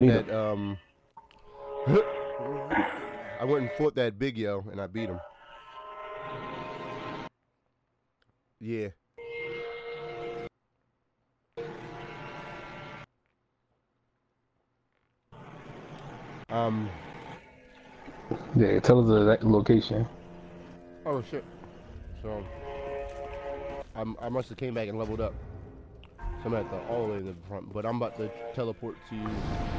that um I went and fought that big yo and I beat him. Yeah. Um Yeah, tell us the location. oh shit. So I'm, I must have came back and leveled up. So I'm at the all the way in the front, but I'm about to teleport to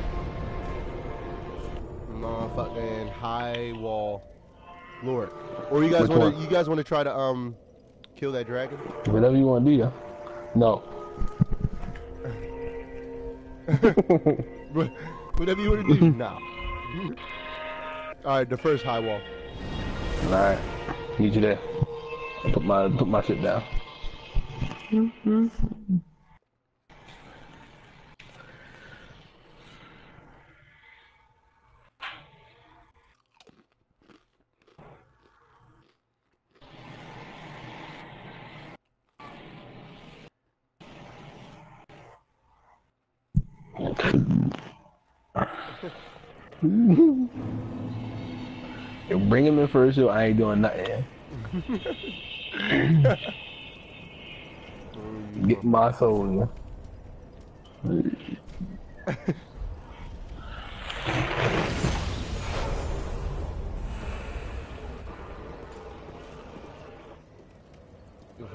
no fucking high wall lord. Or you guys Which want to one? you guys want to try to um kill that dragon? Whatever you want to do, yeah. No. Whatever you want to do. nah. All right, the first high wall. Alright. Need you there. Put my put my shit down. Bring him in first, so I ain't doing nothing. Get my soul.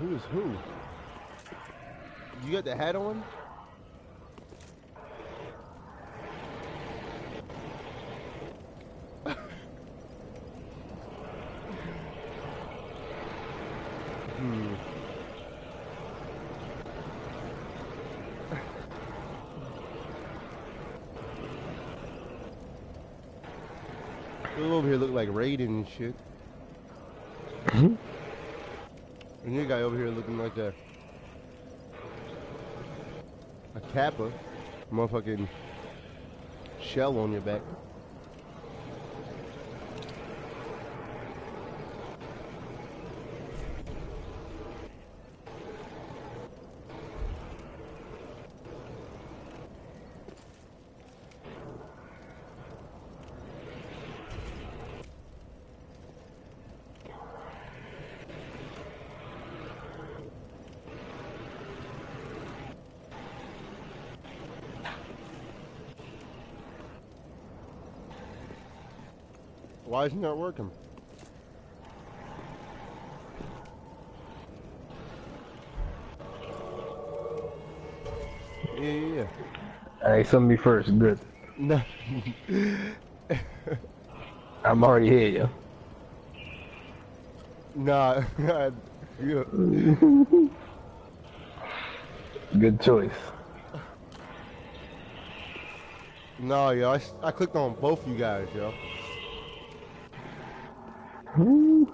Who is who? You got the hat on? hmm. You over here look like Raiden and shit. Mm-hmm. And your guy over here looking like a a kappa, motherfucking shell on your back. Why isn't working? Yeah, yeah, yeah. Hey, send me first. Good. No. I'm already here, yo. nah. yeah. Good choice. No, yo. I, I clicked on both you guys, yo.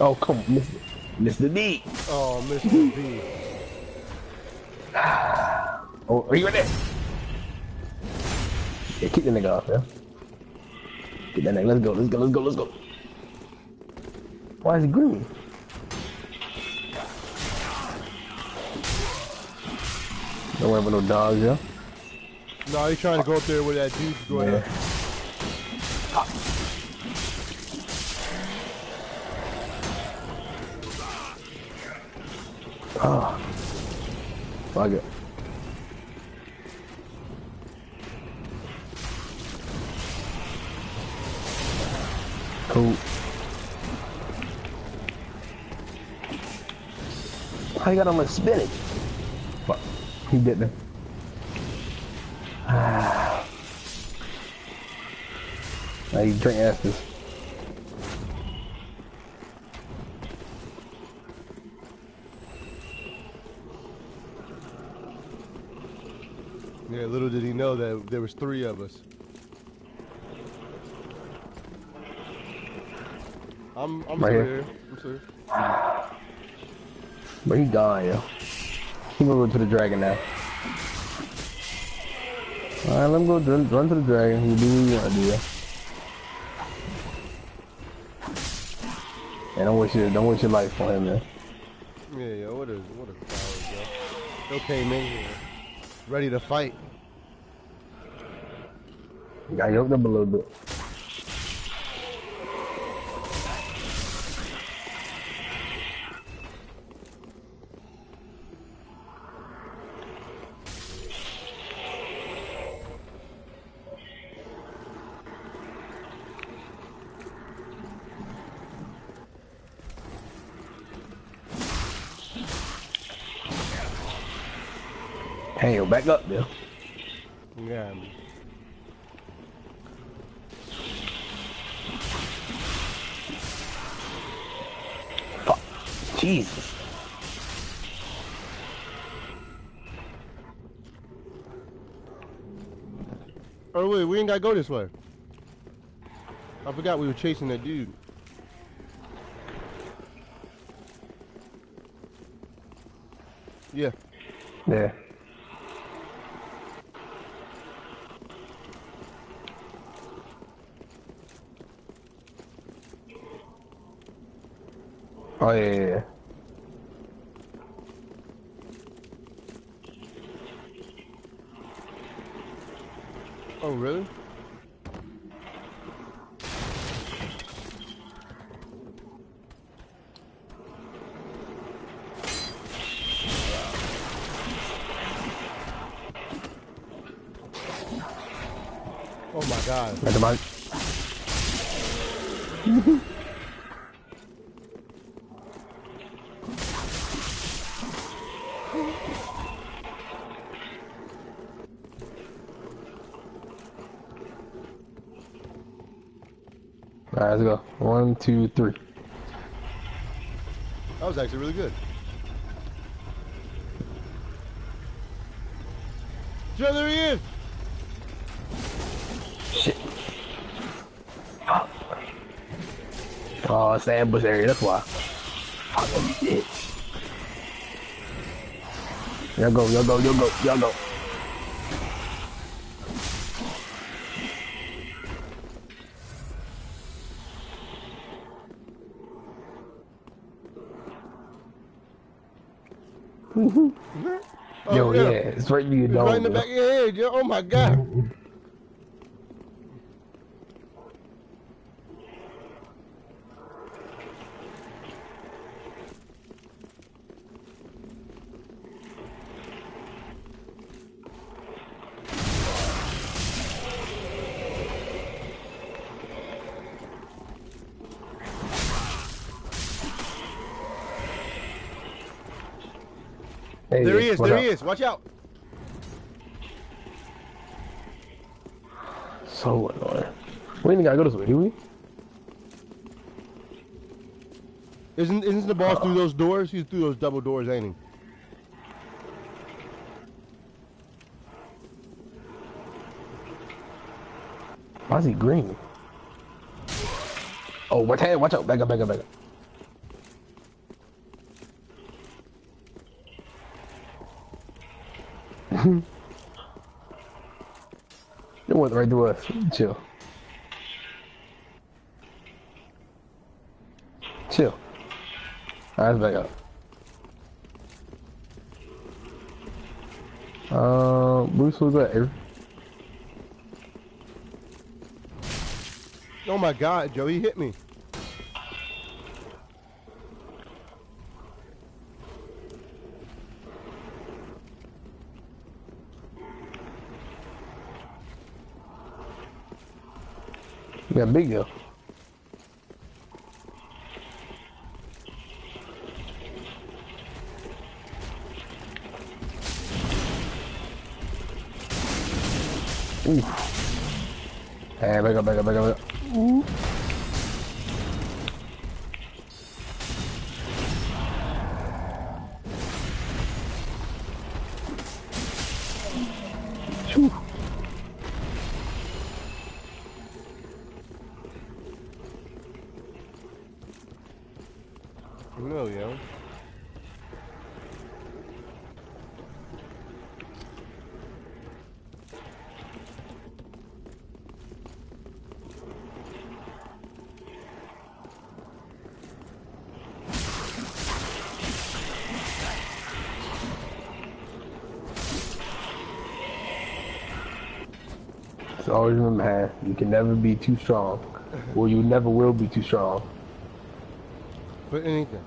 Oh, come on, Mr. Mr. D. Oh, Mr. D. Ah. Oh, are you right there? Yeah, kick the nigga off, yeah. Get that nigga. Let's go. Let's go. Let's go. Let's go. Why is he green? Don't worry about no dogs, yeah. No, he's trying to go up there where that dude's going. Yeah. Ah. Fuck it. Cool. You got on my spinach? Fuck. He didn't. Ah. Now you drink Estus. Little did he know that there was three of us. I'm I'm Right still here. here. I'm still here. But he gone, yo. He gonna go to the dragon now. Alright, let him go run, run to the dragon. You do what you wanna do, yo. And don't waste your don't waste your life on him, man. Yeah, yeah. What a what a coward, yo. Still came in here, ready to fight. Got yoked up a little bit. Hey, yo, back up, Bill. Ain't gotta go this way. I forgot we were chasing that dude. Yeah. Yeah. Oh yeah, yeah, yeah. Oh really? Oh my god. At the mic. Alright, let's go. One, two, three. That was actually really good. Joe, there he is! Shit. Oh, it's the ambush area, that's why. Fuck, that shit. Y'all go, y'all go, y'all go, y'all go. Oh, Yo, right in your dome. right in the back of your head, yo. Oh my god. There he is, there he is. Watch out. So annoying. We ain't gotta go this way, do we? Isn't isn't the boss through those doors? He's through those double doors, ain't he? Why is he green? Oh, watch out, watch out, back up, back up, back up. Went right to us. Chill. Chill. Let's back up. Uh, Bruce was that? Oh my god, Joe, he hit me. Got big deal. Ooh. Hey, back up, back up, back. Can never be too strong, or you never will be too strong. For anything.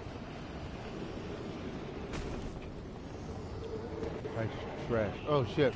Nice trash. Oh shit.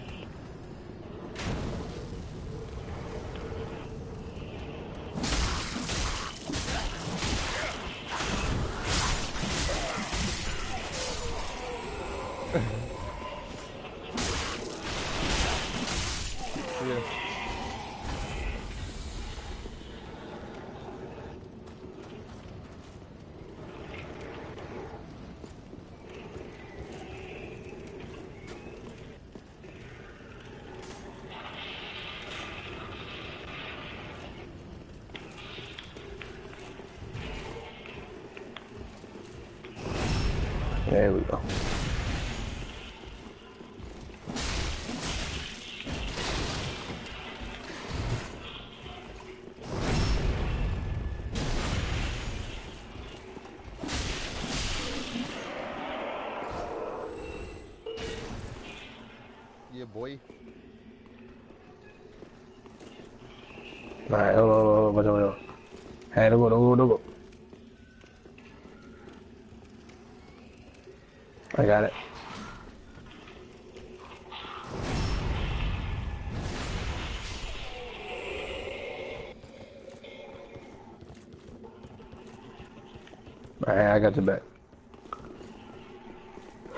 Got the back.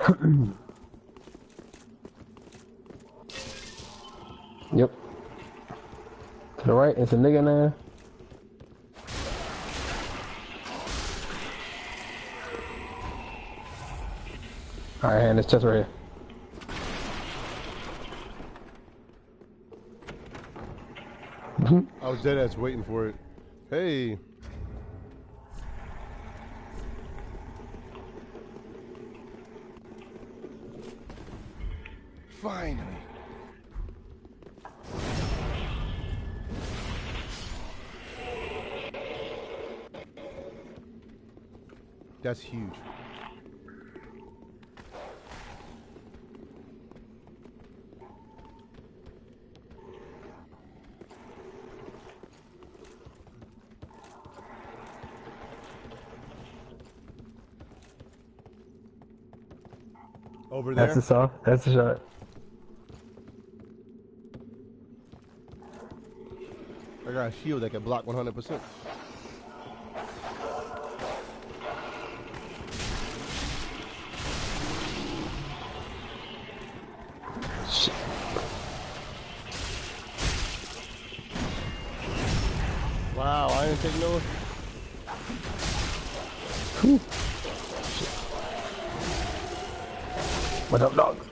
yep. To the right, it's a nigga now. Alright, and it's just right here. I was dead ass waiting for it. Hey. Finally. That's huge. Over there. That's the soft. That's the shot. I got a shield that can block 100%. Shit. Wow, I didn't take no. What up, dog?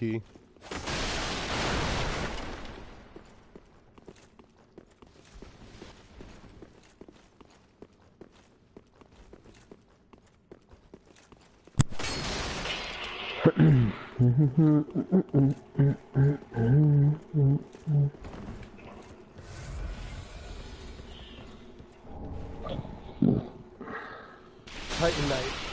Key. Titan Knight.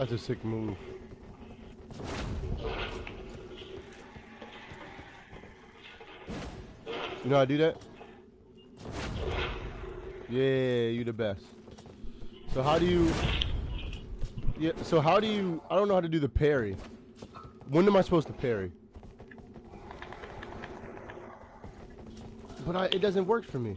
That's a sick move. You know how to do that? Yeah, you the best. So how do you? Yeah. So how do you? I don't know how to do the parry. When am I supposed to parry? But I, it doesn't work for me.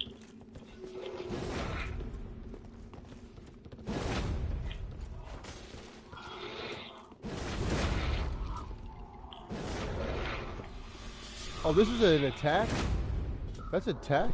This is an attack? That's attack?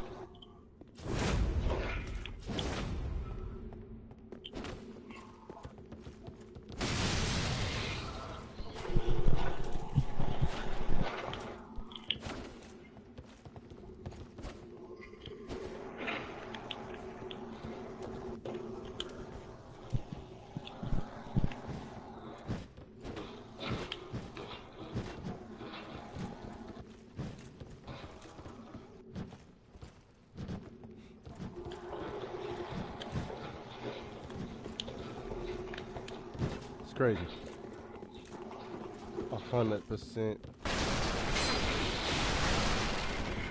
It's crazy. A hundred percent.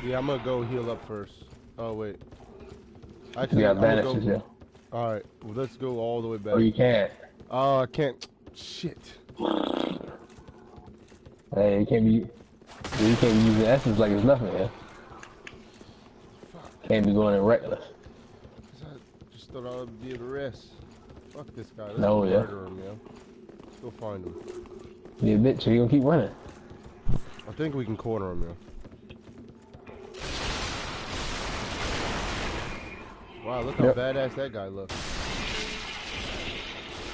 Yeah, I'm gonna go heal up first. Oh wait. Actually, You got bandages, go- yeah. All right, well, let's go all the way back. Oh, you can't. Oh, I can't. Shit. Hey, you can't be. You can't be using essence like it's nothing, yeah. Can't be going in reckless. I just thought I would be able to rest. Fuck this guy. Let's No, yeah. him, yo. Let's go find him. A bitch, so you gonna keep running. I think we can corner him, yo. Wow, look how Yep. badass that guy looks.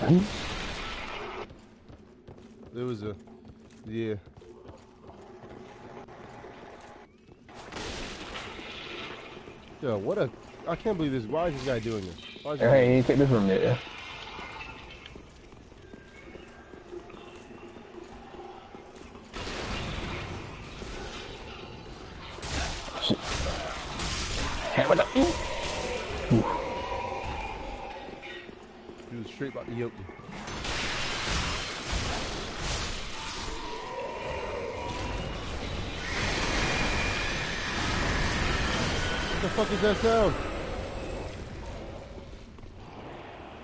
It was a, yeah. Yo, what a, I can't believe this. Why is this guy doing this? Why is he Hey, you ain't take this from yet, the fuck that sound?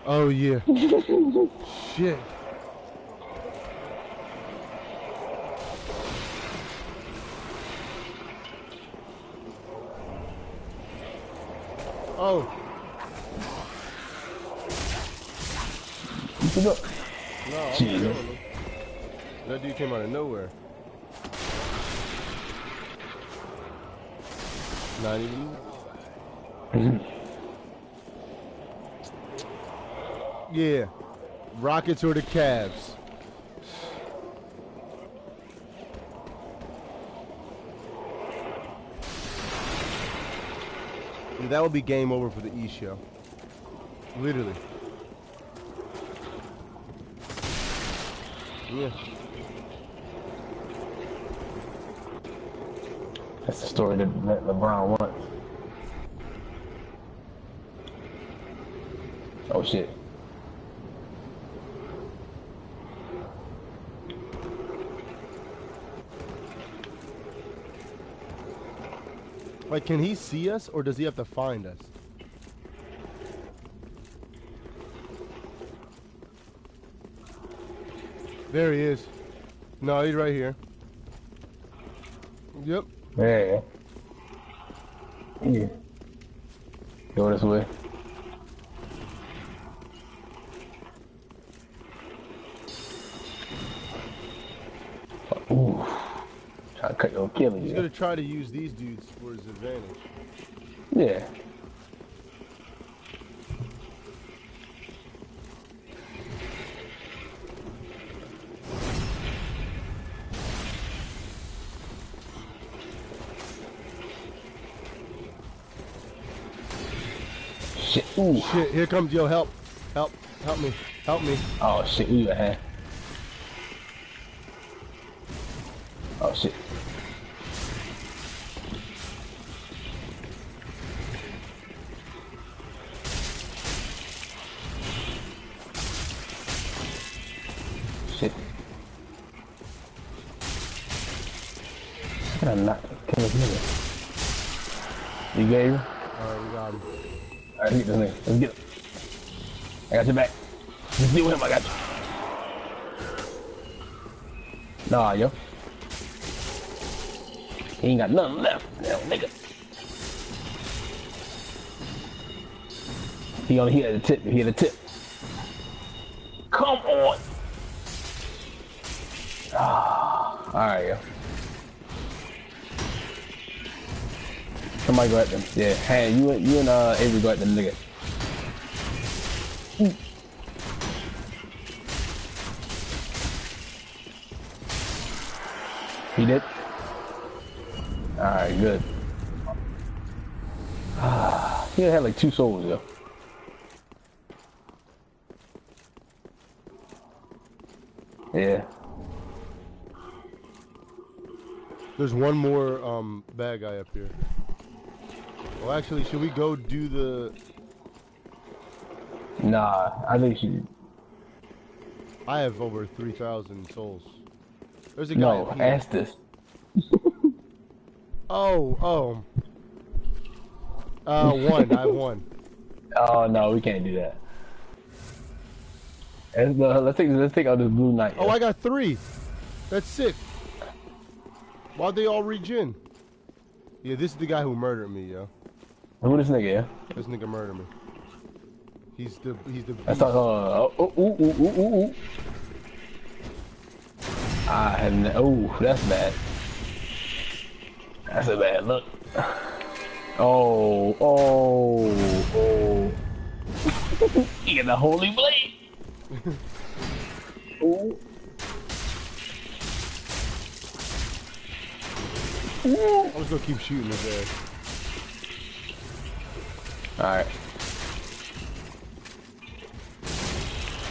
Oh yeah. Shit. Oh, Keep up. no, I'm killing him. That dude came out of nowhere. Not even. Yeah. Rockets or the Cavs. That would be game over for the E show. Literally. Yeah. That's the story that LeBron wants. Oh shit. Like, can he see us or does he have to find us? There he is. No, he's right here. Yep. Yeah. Yeah. Go this way. Ooh. Try to cut your Achilles. He's yeah. gonna try to use these dudes for his advantage. Yeah. Shit. Ooh. Shit, here comes yo, help. Help. Help me. Help me. Oh shit, we hand. Oh shit. Nah, yo. He ain't got nothing left, now, nigga. He only hit at the tip. He hit the tip. Come on. Ah, all right, yo. Somebody go at them. Yeah, hey, you and you and uh Avery go at them, nigga. He did. All right, good. he had like two souls, yo. Yeah. There's one more um, bad guy up here. Well, actually, should we go do the? Nah, I think she. I have over three thousand souls. There's a guy. No, ask this. Oh, oh. Uh, one. I have one. Oh no, we can't do that. Let's, uh, let's take let's take out this blue knight. Oh, I got three. That's sick. Why'd they all regen? Yeah, this is the guy who murdered me, yo. Who this nigga? Yeah. This nigga murdered me. He's the he's the. Let's talk. Uh, oh, oh, ooh, ooh, ooh, ooh, ooh. I have. n- Oh, that's bad. That's a bad look. Oh, oh, oh. he got the holy blade. Ooh. Ooh. I'm just gonna keep shooting this guy. Alright.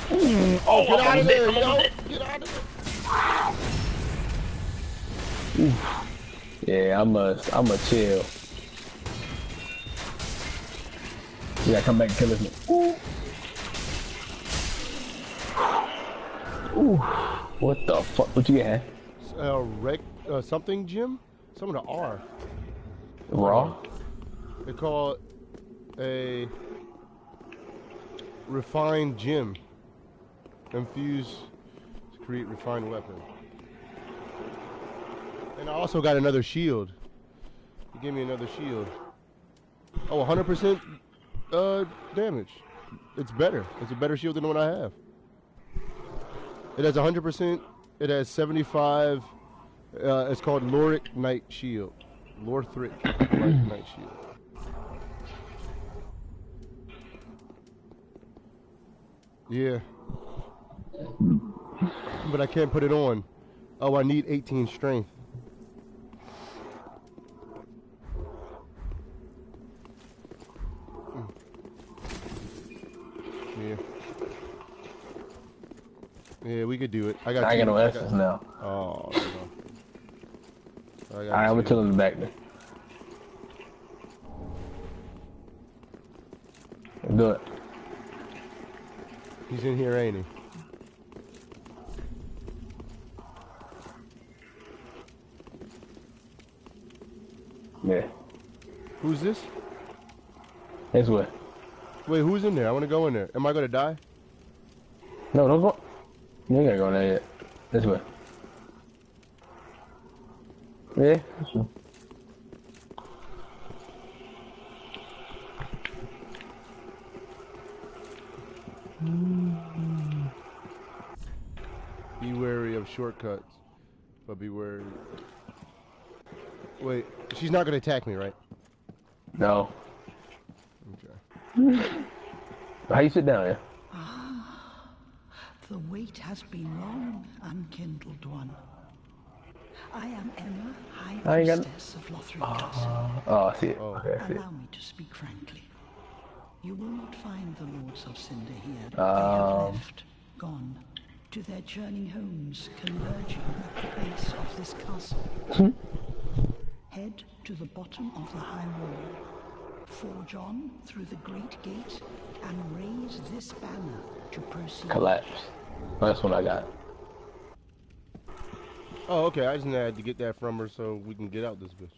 Mm. Oh, Get out of on there, deck, I'm yo! Get out of there! Yeah, I'm a, I'm a chill. You gotta come back and kill this. Ooh. Ooh. What the fuck? What you get? Uh, rec, uh, something Jim? Some of the R. Raw? They call it a refined gem. Infuse refined weapon. And I also got another shield. He gave me another shield. Oh, 100% uh, damage. It's better. It's a better shield than the one I have. It has 100%. It has 75. Uh, it's called Lothric Knight Shield. Lothric Knight Shield. Yeah. But I can't put it on. Oh, I need 18 strength. Yeah. Yeah, we could do it. I got. I got no now. Oh. no. I got oh, Alright, I'm gonna tell him back then. Let's do it. He's in here, ain't he? Yeah. Who's this? This way. Wait, who's in there? I want to go in there. Am I gonna die? No, don't go. You ain't gotta go in there yet. This way. Yeah, that's. Be wary of shortcuts, but be wary. Wait, she's not gonna attack me, right? No. Okay. How you sit down, yeah? Ah, the wait has been long, unkindled one. I am Emma, High I ain't got- Priestess of Lothric ah. Castle. Oh, I see it. Oh. Okay, I see it. Allow me to speak frankly. You will not find the Lords of Cinder here. they Um. have left, gone, to their journeying homes, converging at the base of this castle. Hmm? Head to the bottom of the high wall. Forge on through the great gate and raise this banner to proceed. Collapse. That's what I got. Oh, okay. I just had to get that from her so we can get out this bitch.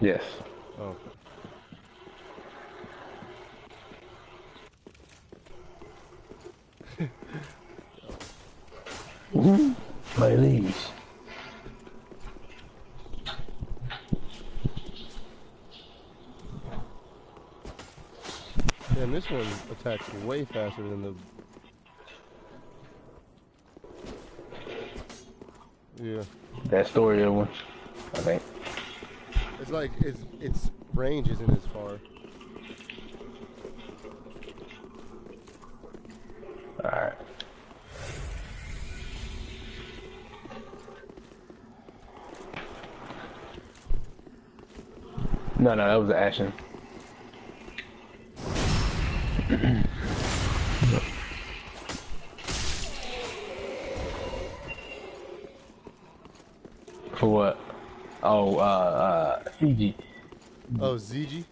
Yes. Oh. My liege. Damn, this one attacks way faster than the. Yeah, That story one. I think. it's like its its range isn't as far. Alright. No, no, that was the For Oh, ZG.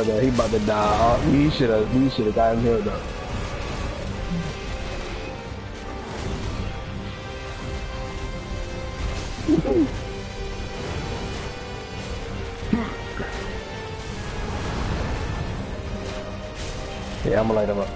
About to, uh, he about to die. Oh, he should have, he should have got him up. Yeah, I'm gonna light him up.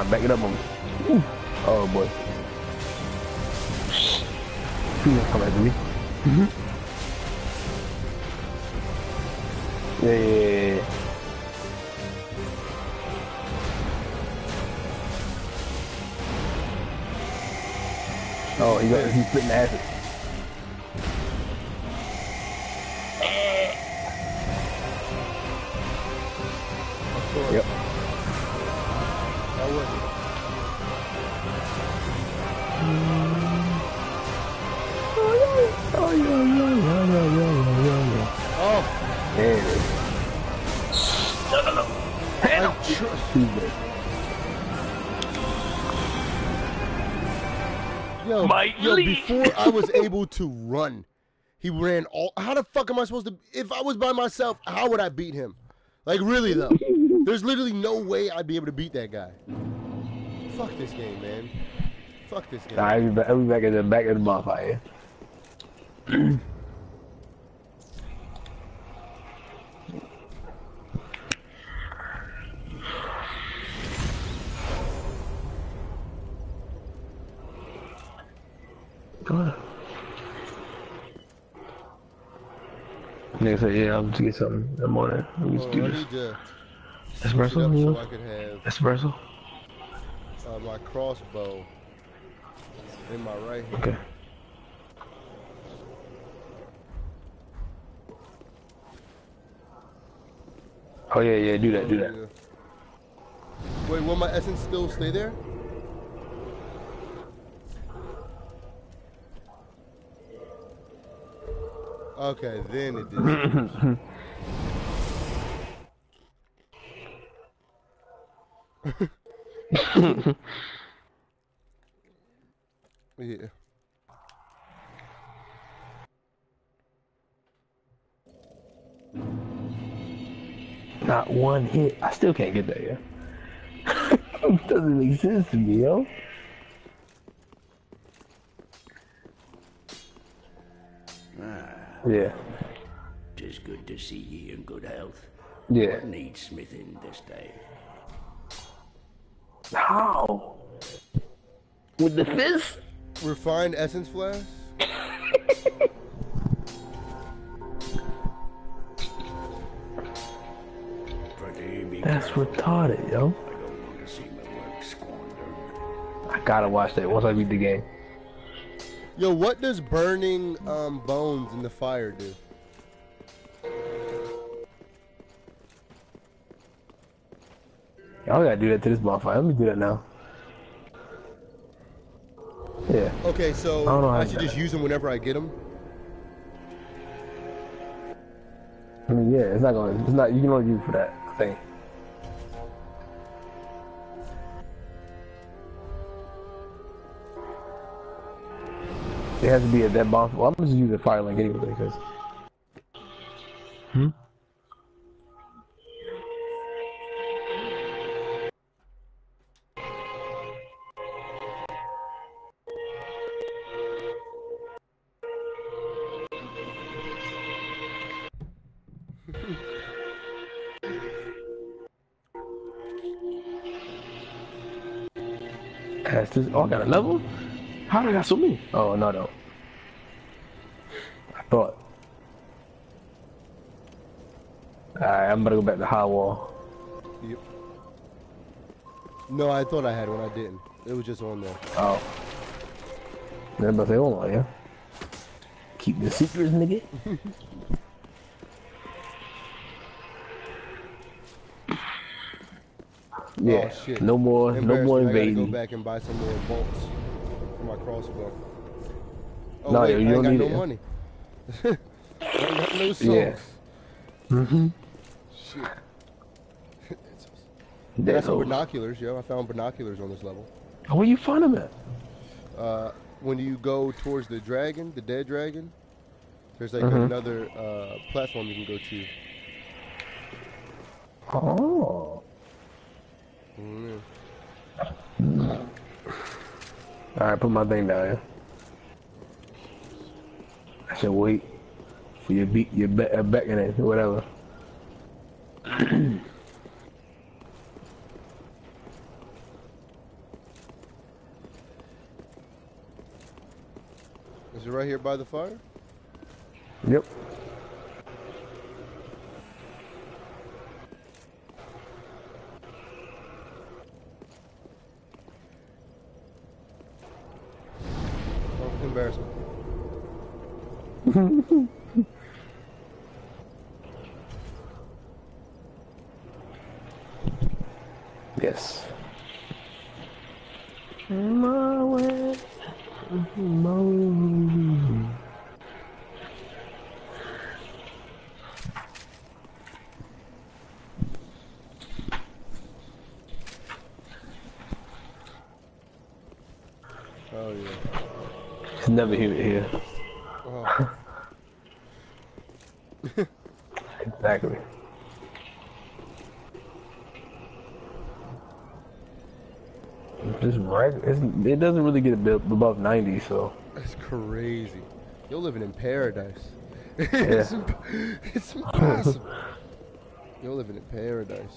Trying to back it up on. Yo, My yo, lead. before I was able to run, he ran all. How the fuck am I supposed to? If I was by myself, how would I beat him? Like really though, there's literally no way I'd be able to beat that guy. Fuck this game, man. Fuck this game. Alright, I'll be back, I'll be back at the back of the bonfire. on. Nigga said, yeah, I'm to get something in the morning. Let me Oh, just do this. need to switch it Espresso? so? I could have Espresso? uh, my crossbow In my right hand. Okay. Oh yeah, yeah, do that, do that. Wait, will my essence still stay there? Okay, then it did. yeah. Not one hit. I still can't get that, yeah. Doesn't make sense to me, yo. Yeah, Tis good to see ye in good health. yeah. What needs smithing this day? How? With the fist? Refined essence flask? Pretty be That's careful. retarded, yo. I don't want to see my work squandered. I gotta watch that once I beat the game. Yo, what does burning um, bones in the fire do? Y'all gotta do that to this bonfire. Let me do that now. Yeah. Okay, so I don't know how I should just use them whenever I get them. I mean, yeah, it's not gonna, it's not, you can only use it for that thing. It has to be at that bonfire. Well, I'm just using Firelink anyway because. Hmm? That's just, oh, I got another one? How did I got so many? Oh, no, no. I thought. Alright, I'm gonna go back to high wall. Yep. No, I thought I had one. I didn't. It was just on there. Oh. Then I'm about to say, hold on, yeah. Keep the secrets, nigga. Oh, yeah. Oh, shit. No more, no more Embarrassment. I gotta go invading. back and buy some more bolts for my crossbow. Oh, No, wait, you I don't got need no it. money. I ain't got no songs. Yeah. Mm-hmm. Shit. I got That's some over. binoculars, yo. I found binoculars on this level. Oh, Where you find them at? Uh, when you go towards the dragon, the dead dragon, there's like Mhm. another uh, platform you can go to. Oh. Mm, Alright, put my thing down here. I should wait for your beat, your be- uh, beckoning, whatever. Is it right here by the fire? Yep. Oh, embarrassment. Yes. My way, my. Oh yeah. It's never humid here. Oh. Exactly. Just right. It's, it doesn't really get above 90, so That's crazy. You're living in paradise. it's, imp- it's impossible. You're living in paradise.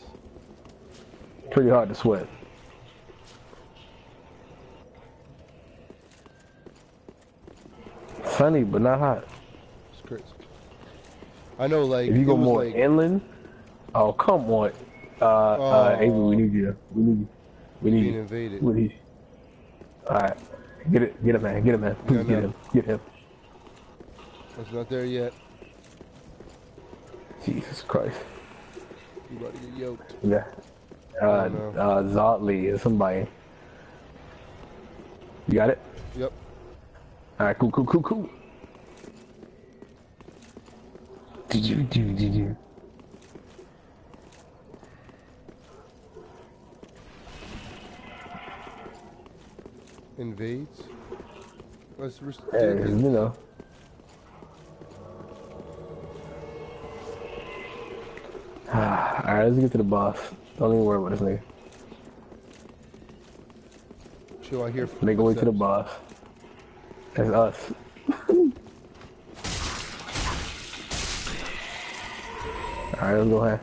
pretty hard to sweat. Sunny, but not hot. It's crazy. I know, like If you go more like, inland, oh come on, uh, uh, Oh. Avery, we need you. We need you. We need you. invaded. We need you. All right, Get it, get it, man. Get it, man. Please get him. Get him. It's not there yet. Jesus Christ. You about to get yoked. Yeah. Uh, uh, Zotley is somebody. You got it? Yep. Alright, cool, cool, cool, cool. Did you, did you, did you? Invades. Let's rest- Hey, you know. Alright, let's get to the boss. Don't even worry about this nigga. chill. I hear. Make our way to the boss. That's us. Alright, let's go ahead.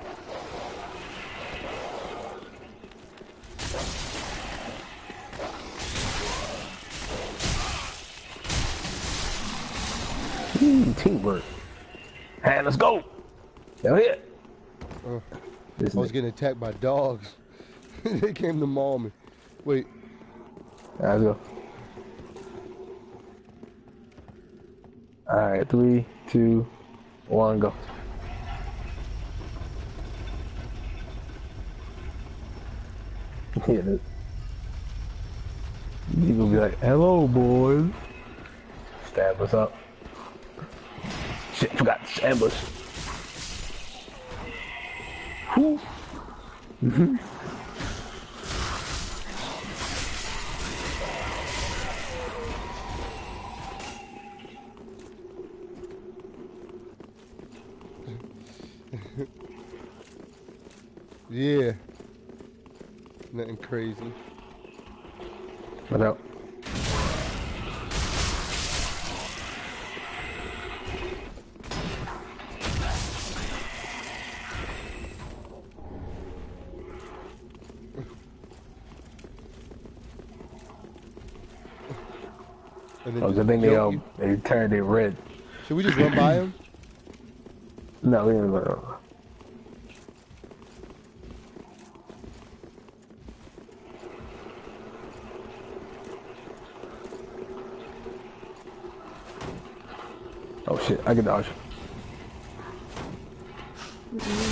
Teamwork. Hey, let's go. Here. Uh, I was getting attacked by dogs. they came to maul me. Wait, Alright, let's go. Alright, three, two, one, go. Yeah, that- you gonna be like, hello, boys. Stab us up. Shit, forgot to ambush. Whew. Mm-hmm. yeah. Nothing crazy. What up? And then Oh, good thing they yoke um they turned it red. Should we just run by him? No, we didn't go. Oh shit, I can dodge. I had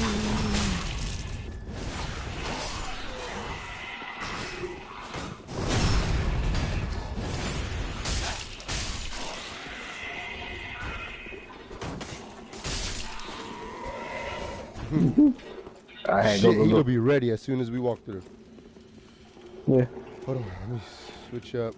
Shit, go go go. be ready as soon as we walk through. Yeah. Hold on, let me switch up.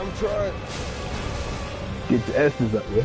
I'm trying. Get your asses up, yeah.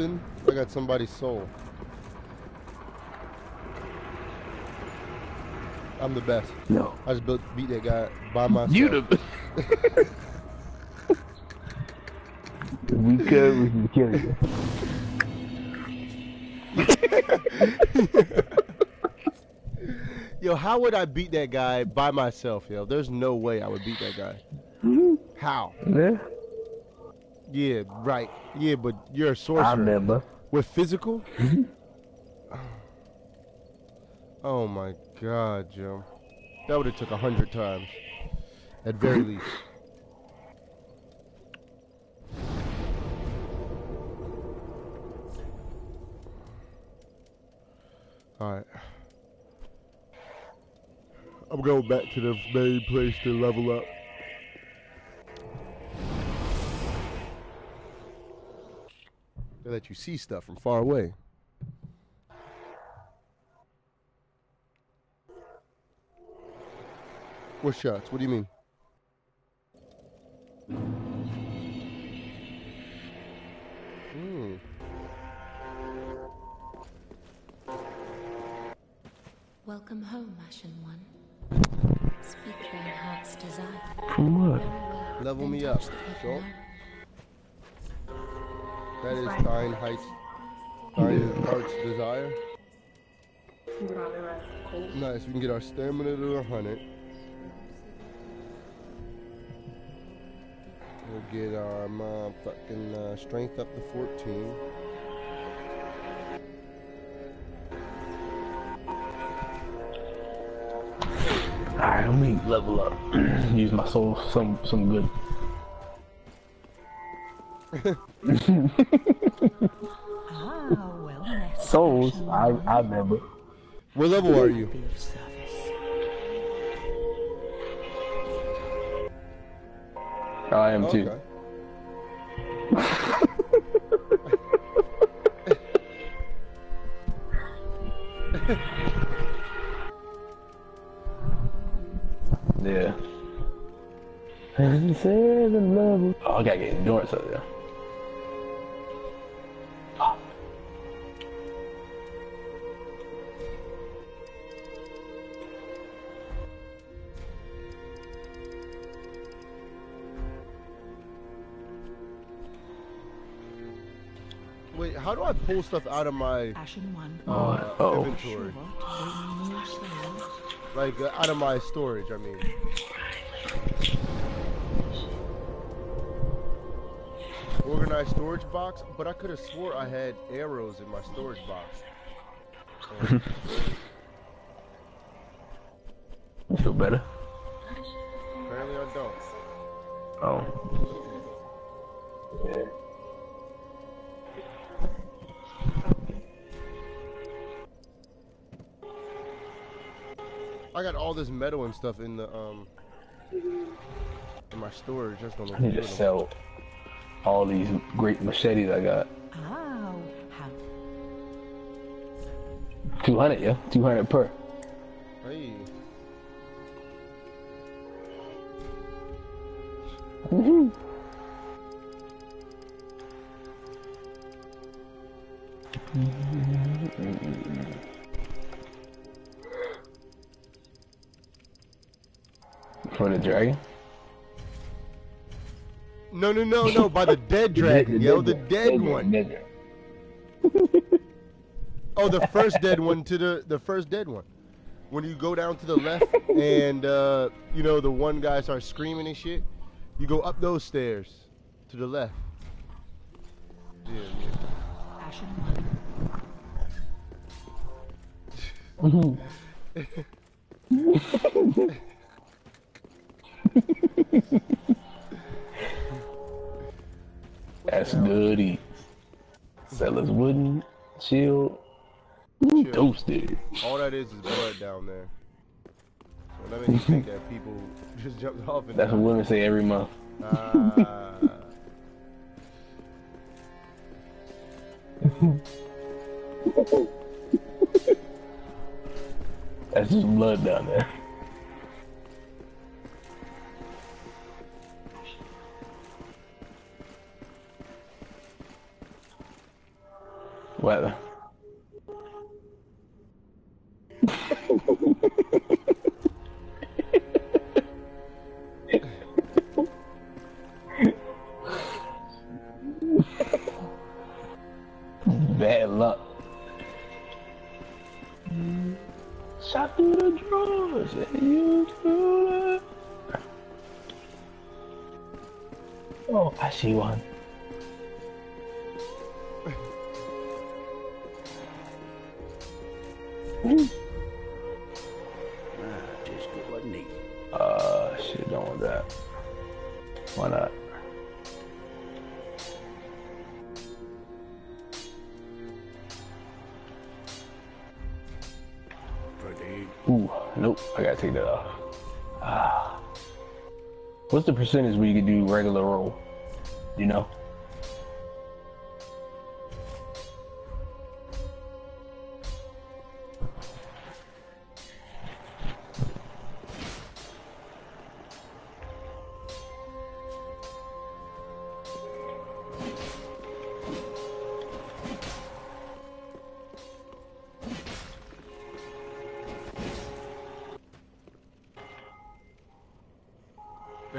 Something. I got somebody's soul. I'm the best. No. I just built, beat that guy by myself. You the. we could, we can kill you. Yo, how would I beat that guy by myself, yo? There's no way I would beat that guy. Mm-hmm. How? Yeah, Yeah, right. Yeah, but you're a sorcerer. I remember. With physical? Mm-hmm. oh my god, Joe. That would have took a hundred times. At very mm-hmm. least. Alright. I'm going back to the main place to level up. They let you see stuff from far away. What shots? What do you mean? Hmm. Welcome home, Ashen One. Speak your heart's desire. From what? Level me up, sure. That is Thine Heights. Thine Heart's Desire. Nice. We can get our stamina to 100. We'll get our motherfucking uh, strength up to 14. Alright, let me level up. Use my soul some some good. Ah, well met. Souls, I One. I remember. What level are you? Be. I am too. Okay. Yeah. Seven level. Oh, I gotta get endurance up there. Pull stuff out of my Ashen One. uh, oh. inventory? Sure to bring new souls. Like uh, out of my storage, I mean. Organized storage box, but I could have swore I had arrows in my storage box. You feel better? apparently I don't. Oh. Yeah. I got all this metal and stuff in the um in my storage. Just don't know I to need to with them. sell all these great machetes I got. Ah, have 200, yeah? 200 per. Hey, For the dragon? no, no, no, no! By the dead dragon, yo, the dead one. Dead one. Oh, the first dead one to the the first dead one. When you go down to the left and uh, you know the one guy starts screaming and shit, you go up those stairs to the left. Yeah, yeah. That's eats. Sellers wooden, shield, Chill. toasted. All that is is blood down there. So makes me think that people just jumped off and That's what women say every month. Ah. That's just blood down there. weather. Bad luck. Shot through the drawers and you through the... Oh, I see one. Uh, shit, don't want that. Why not? Ooh, nope, I gotta take that off. Ah. What's the percentage where you can do regular roll? You know?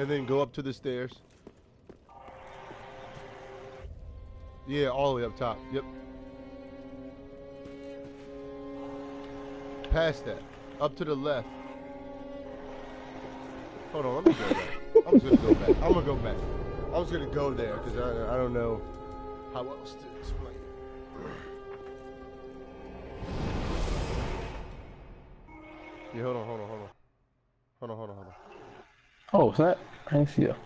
And then go up to the stairs. Yeah, all the way up top. Yep. Past that. Up to the left. Hold on, let me go back. I'm just gonna go back. I'm gonna go back. I was gonna go there because I, I don't know how else to explain. Yeah, hold on, hold on, hold on. Hold on, hold on, hold on. Oh, snap. I see that.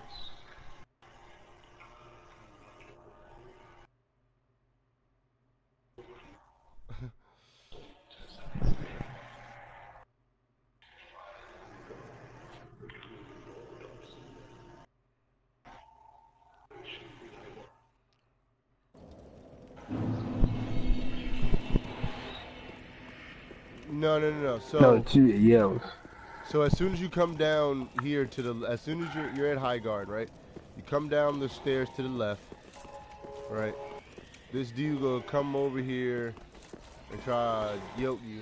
No, no, no, no. So No, two yells. So as soon as you come down here to the, as soon as you're, you're at high guard, right? You come down the stairs to the left, right? This dude gonna come over here and try to yoke you.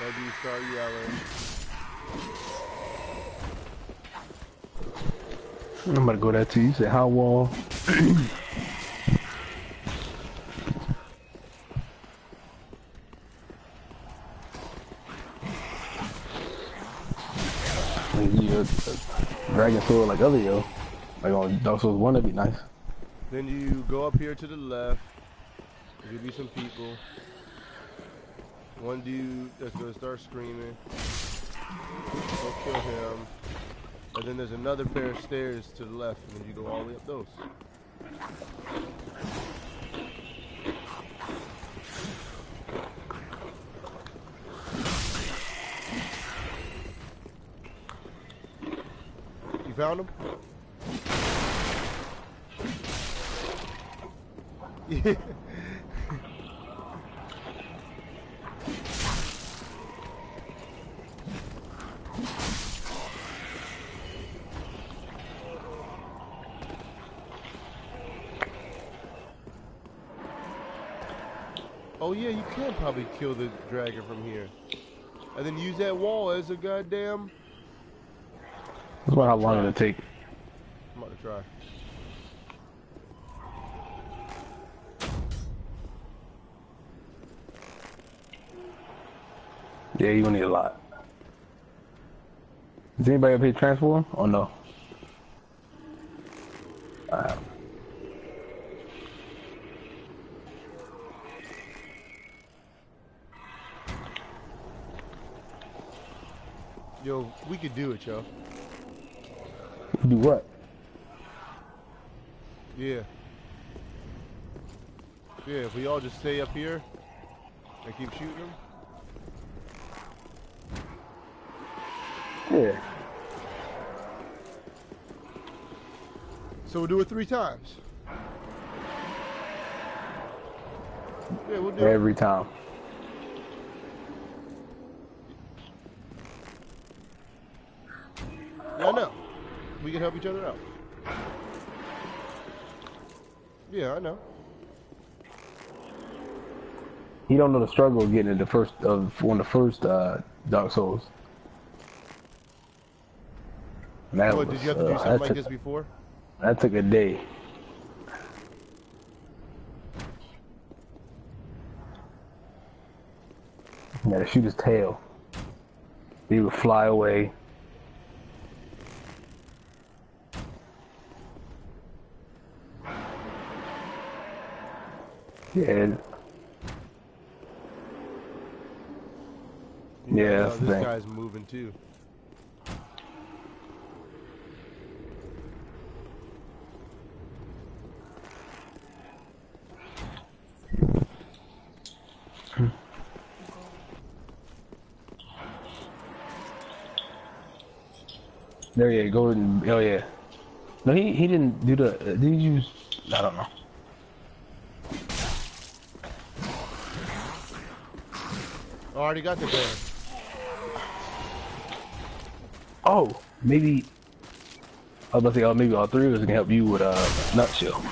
That dude start yelling. I'm about to go there too. You said how wall? Like, you a dragon like other yo. Like on Dark Souls 1, that'd be nice. Then you go up here to the left. There'll be some people. One dude that's gonna start screaming. Go kill him. And then there's another pair of stairs to the left, and then you go all the way up those. You found him? Yeah. Oh yeah, you can probably kill the dragon from here. And then use that wall as a goddamn... That's about how long it'll take. I'm about to try. Yeah, you gonna need a lot. Is anybody up here transform or no? Alright. Yo, we could do it, yo. Do what? Yeah. Yeah, if we all just stay up here and keep shooting them. Yeah. So we'll do it three times. Yeah, we'll do it. Every time. We can help each other out. Yeah, I know. He don't know the struggle of getting the first of one of the first uh, Dark Souls. That what, was, did you have to do uh, something like took, this before? That took a day. Gotta shoot his tail. He would fly away. Yeah, You Yeah, that's this thing. guy's moving too. there you go. and- Oh yeah. No, he he didn't do the. Uh, did use? I don't know. I already got the banner. Oh, maybe. I was about to say, oh, maybe all three of us can help you with uh, nutshell.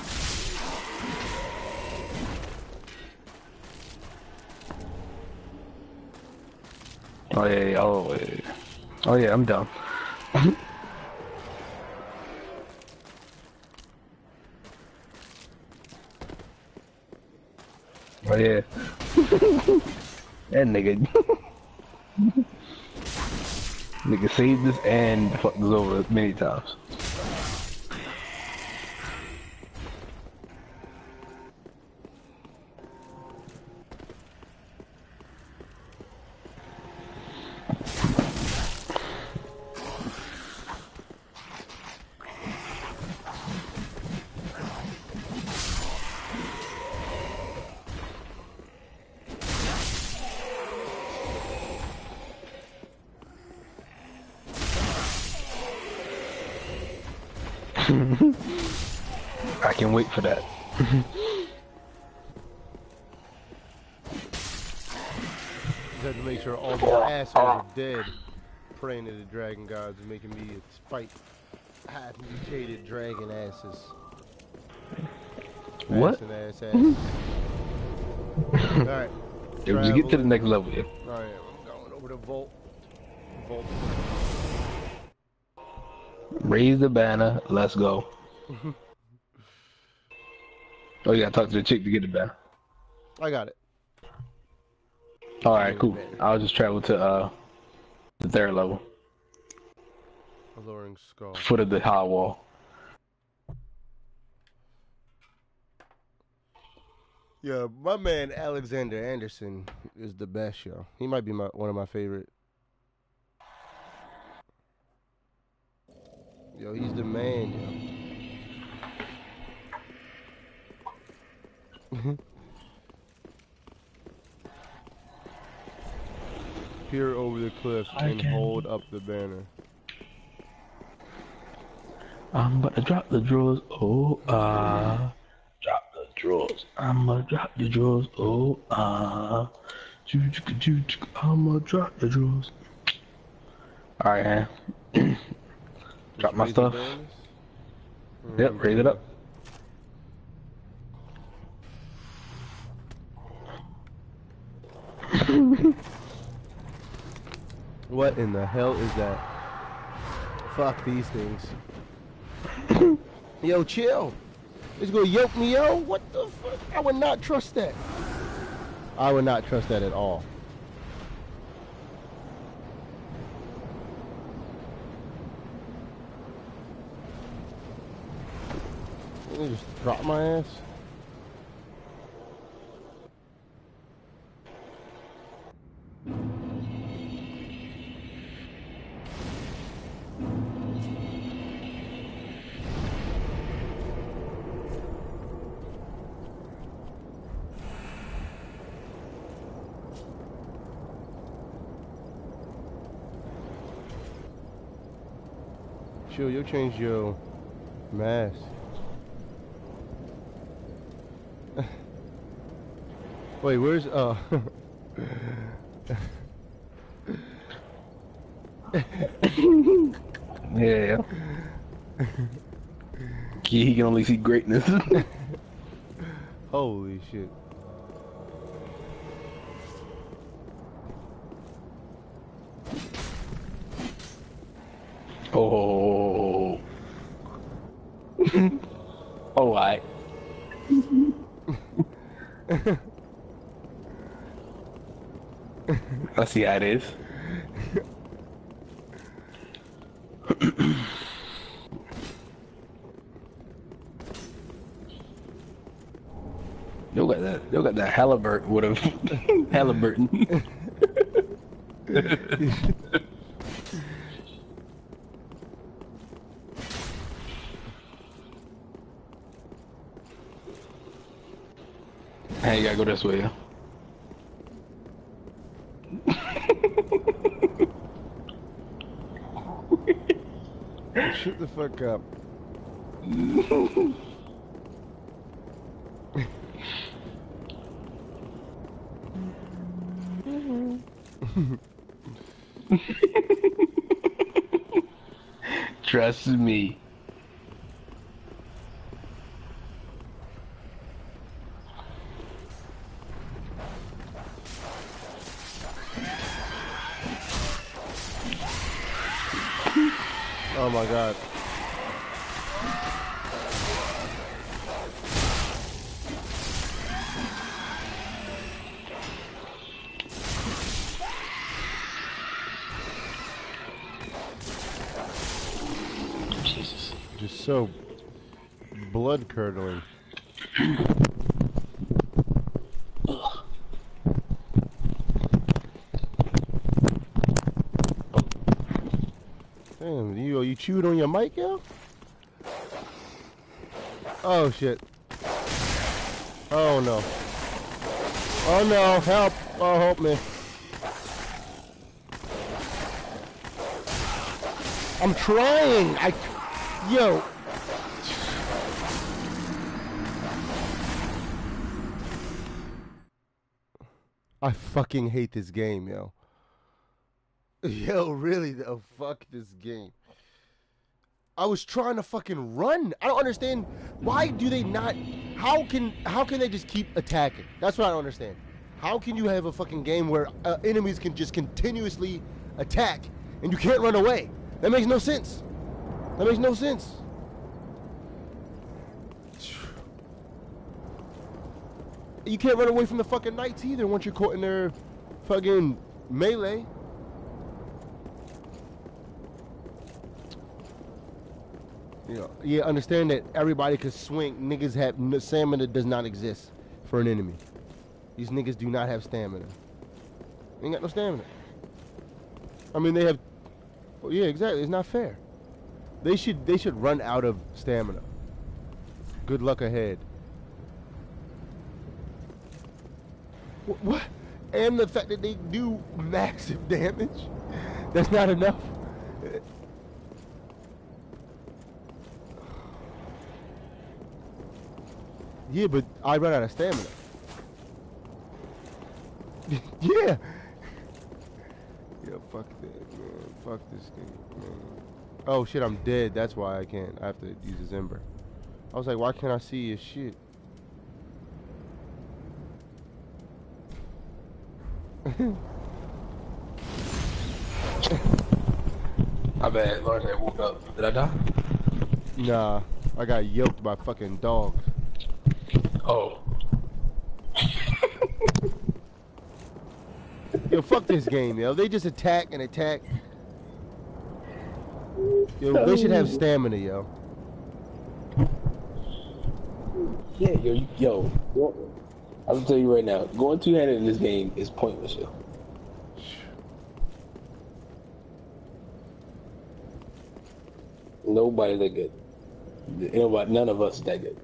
Oh yeah, yeah, oh yeah, oh yeah, I'm down. oh yeah, that nigga. Nigga saved this and fucked us over many times. Fight half mutated dragon asses. What? Ass ass ass. Alright. Yeah, we get to the next level, yeah. Alright, I'm going over to Vault. Vault. Raise the banner, let's go. oh, you gotta talk to the chick to get the banner. I got it. Alright, cool. I'll just travel to uh the third level, Alluring skull. foot of the high wall. Yeah, my man Alexander Anderson is the best, yo. He might be my one of my favorite. Yo, he's the man, yo. Peer over the cliff and hold up the banner. I'm about to drop the drawers, oh ah. Drop the drawers. I'ma drop the drawers, oh ah. Choo, choo, choo, choo, I'ma drop the drawers. Alright, man. Drop my stuff. banners? Yep, raise it up. What in the hell is that? Fuck these things. Yo, chill. It's gonna yoke me, yo. What the fuck? I would not trust that. I would not trust that at all. Let me just drop my ass. Chill, you'll change your mask. Wait, where's uh Yeah. He he can only see greatness. holy shit. oh. oh, I. I see how it is. You got that. You got that Halliburton would have Halliburton. hey, you gotta go this way. Fuck up. Trust me. Oh my god. Jesus. Just so blood curdling. Damn, you you chewed on your mic, yo? Oh shit. Oh no. Oh no, help. Oh help me. I'm trying. I yo. I fucking hate this game, yo. Yo, really though, fuck this game. I was trying to fucking run. I don't understand. Why do they not? How can how can they just keep attacking? That's what I don't understand. How can you have a fucking game where uh, enemies can just continuously attack and you can't run away? That makes no sense. That makes no sense. You can't run away from the fucking knights either once you're caught in their fucking melee. You yeah, understand that everybody can swing. Niggas have no, stamina does not exist for an enemy. These niggas do not have stamina. They ain't got no stamina. I mean, they have. Well, yeah, exactly. It's not fair. They should they should run out of stamina. Good luck ahead. Wh- What? And the fact that they do massive damage. That's not enough. Yeah, but I run out of stamina. yeah. Yeah, fuck that, man. Fuck this game, man. Oh shit, I'm dead. That's why I can't. I have to use a Zimber. I was like, why can't I see his shit? My bad, Lawrence. I woke up. Did I die? Nah, I got yoked by fucking dogs. Oh. Yo, fuck this game, yo. They just attack and attack. Yo, they should have stamina, yo. Yeah, yo, yo. yo. I'm tell you right now, going two-handed in this game is pointless, yo. Nobody that good. Nobody, none of us that good.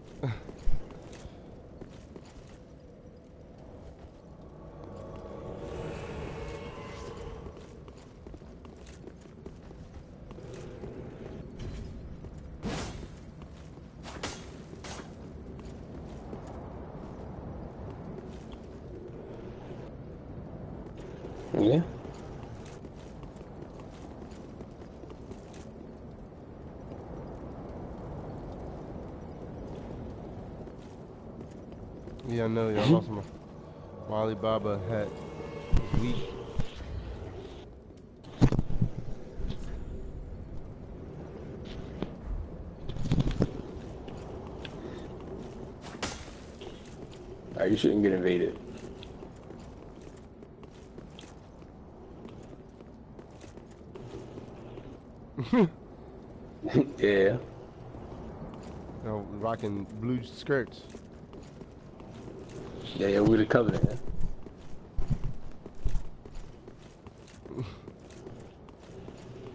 shouldn't get invaded. yeah. No, rocking blue skirts. Yeah, yeah, we're the covenant.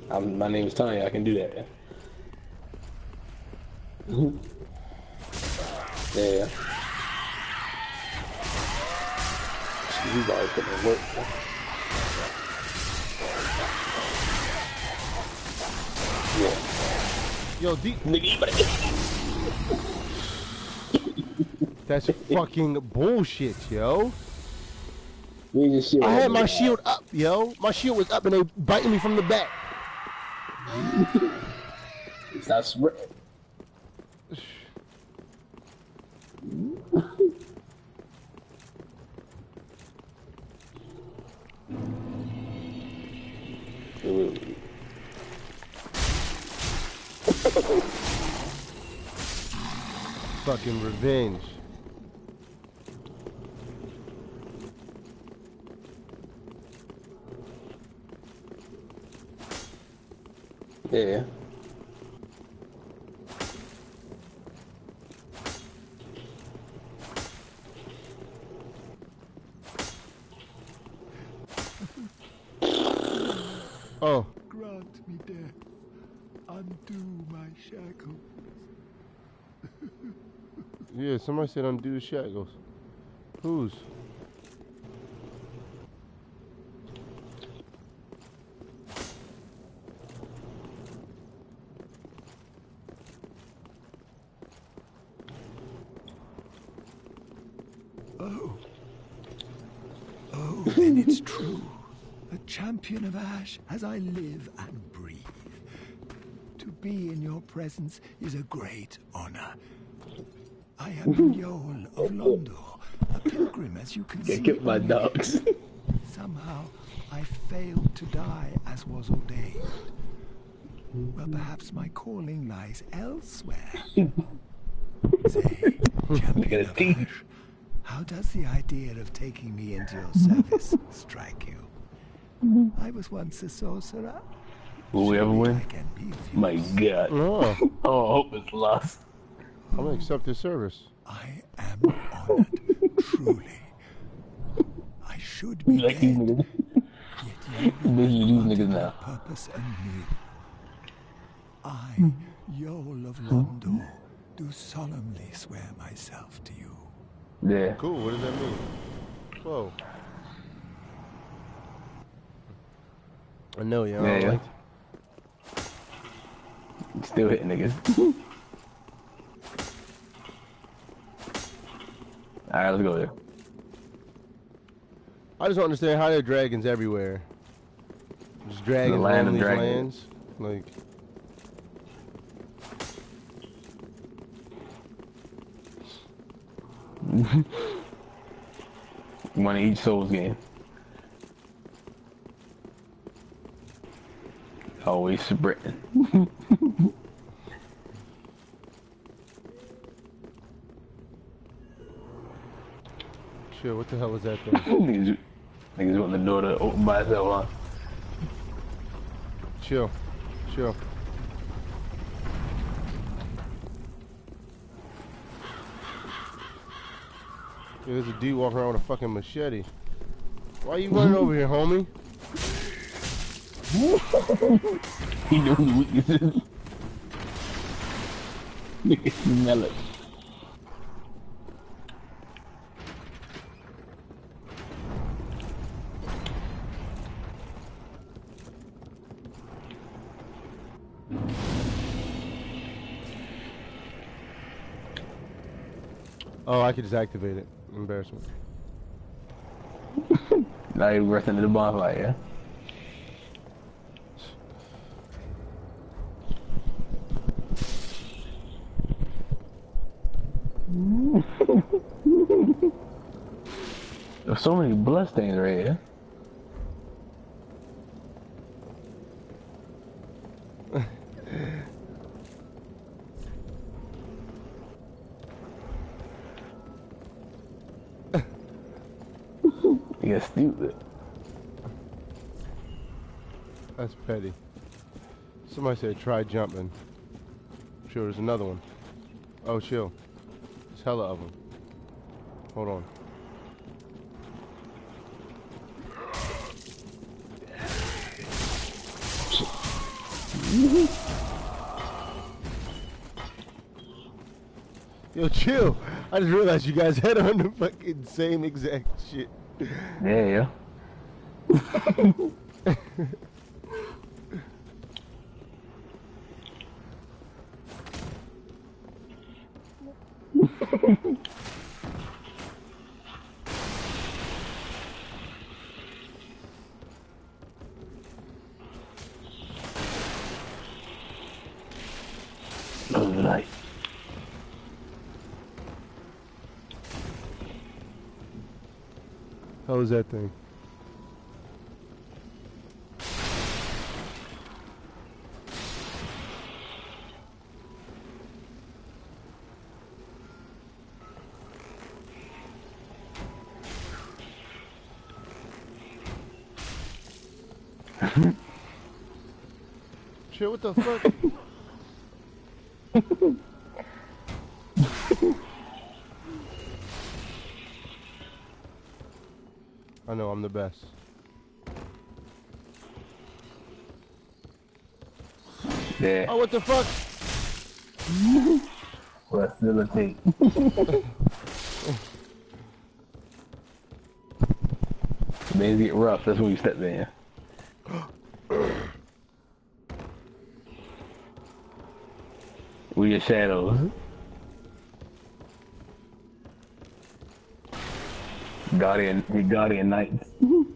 I'm, my is Tony. I can do that. that's fucking bullshit, yo. I had my shield up, yo. My shield was up and they biting me from the back. Stop spreading. Revenge. Yeah. Oh, Grant me death. Undo my shackles. yeah, somebody said undo the shackles. Who's? Oh. Oh, then it's true. A champion of Ash as I live and breathe. To be in your presence is a great honor. I am the Yoel of Londor, a pilgrim as you can see. Get my on dogs. Somehow I failed to die as was ordained. Well, perhaps my calling lies elsewhere. Say, champion at of his. Ash, how does the idea of taking me into your service strike you? Mm-hmm. I was once a sorcerer. Will we ever win? I can be of My. God. No, Oh, I hope it's lost. I'm gonna accept this service. I am honored, truly. I should be Like these dead, niggas. yet you This is these niggas my now. purpose and anew. I, hmm. Yoel of hmm. Londor, do solemnly swear myself to you. Yeah. Cool. What does that mean? Whoa. I know, yeah. I Yeah, don't yeah. like Still hitting niggas. Alright, let's go there. I just don't understand how there are dragons everywhere. Just dragons land roaming of these dragons. lands. Like, One of each Souls game. Always spreading. shit, what the hell is that thing? niggas, niggas want the door to open by itself, huh? chill. Chill. Yeah, there's a dude walking around with a fucking machete. Why you running over here, homie? He knows the weaknesses. Nigga smell it. I could just activate it. Embarrassment. Now you're resting to the bonfire, yeah? There's so many bloodstains right here. You get stupid. That's petty. Somebody said try jumping. I'm Sure, there's another one. Oh, chill. There's hella of them. Hold on. Yo, chill. I just realized you guys had on the fucking same exact shit. Yeah, yeah. How was that thing? Chill, what the fuck? I know I'm the best. Yeah. Oh, what the fuck? Facilitate. Things get rough, that's when you step in. We your shadows. Mm-hmm. Guardian, we guardian knights. Mm-hmm.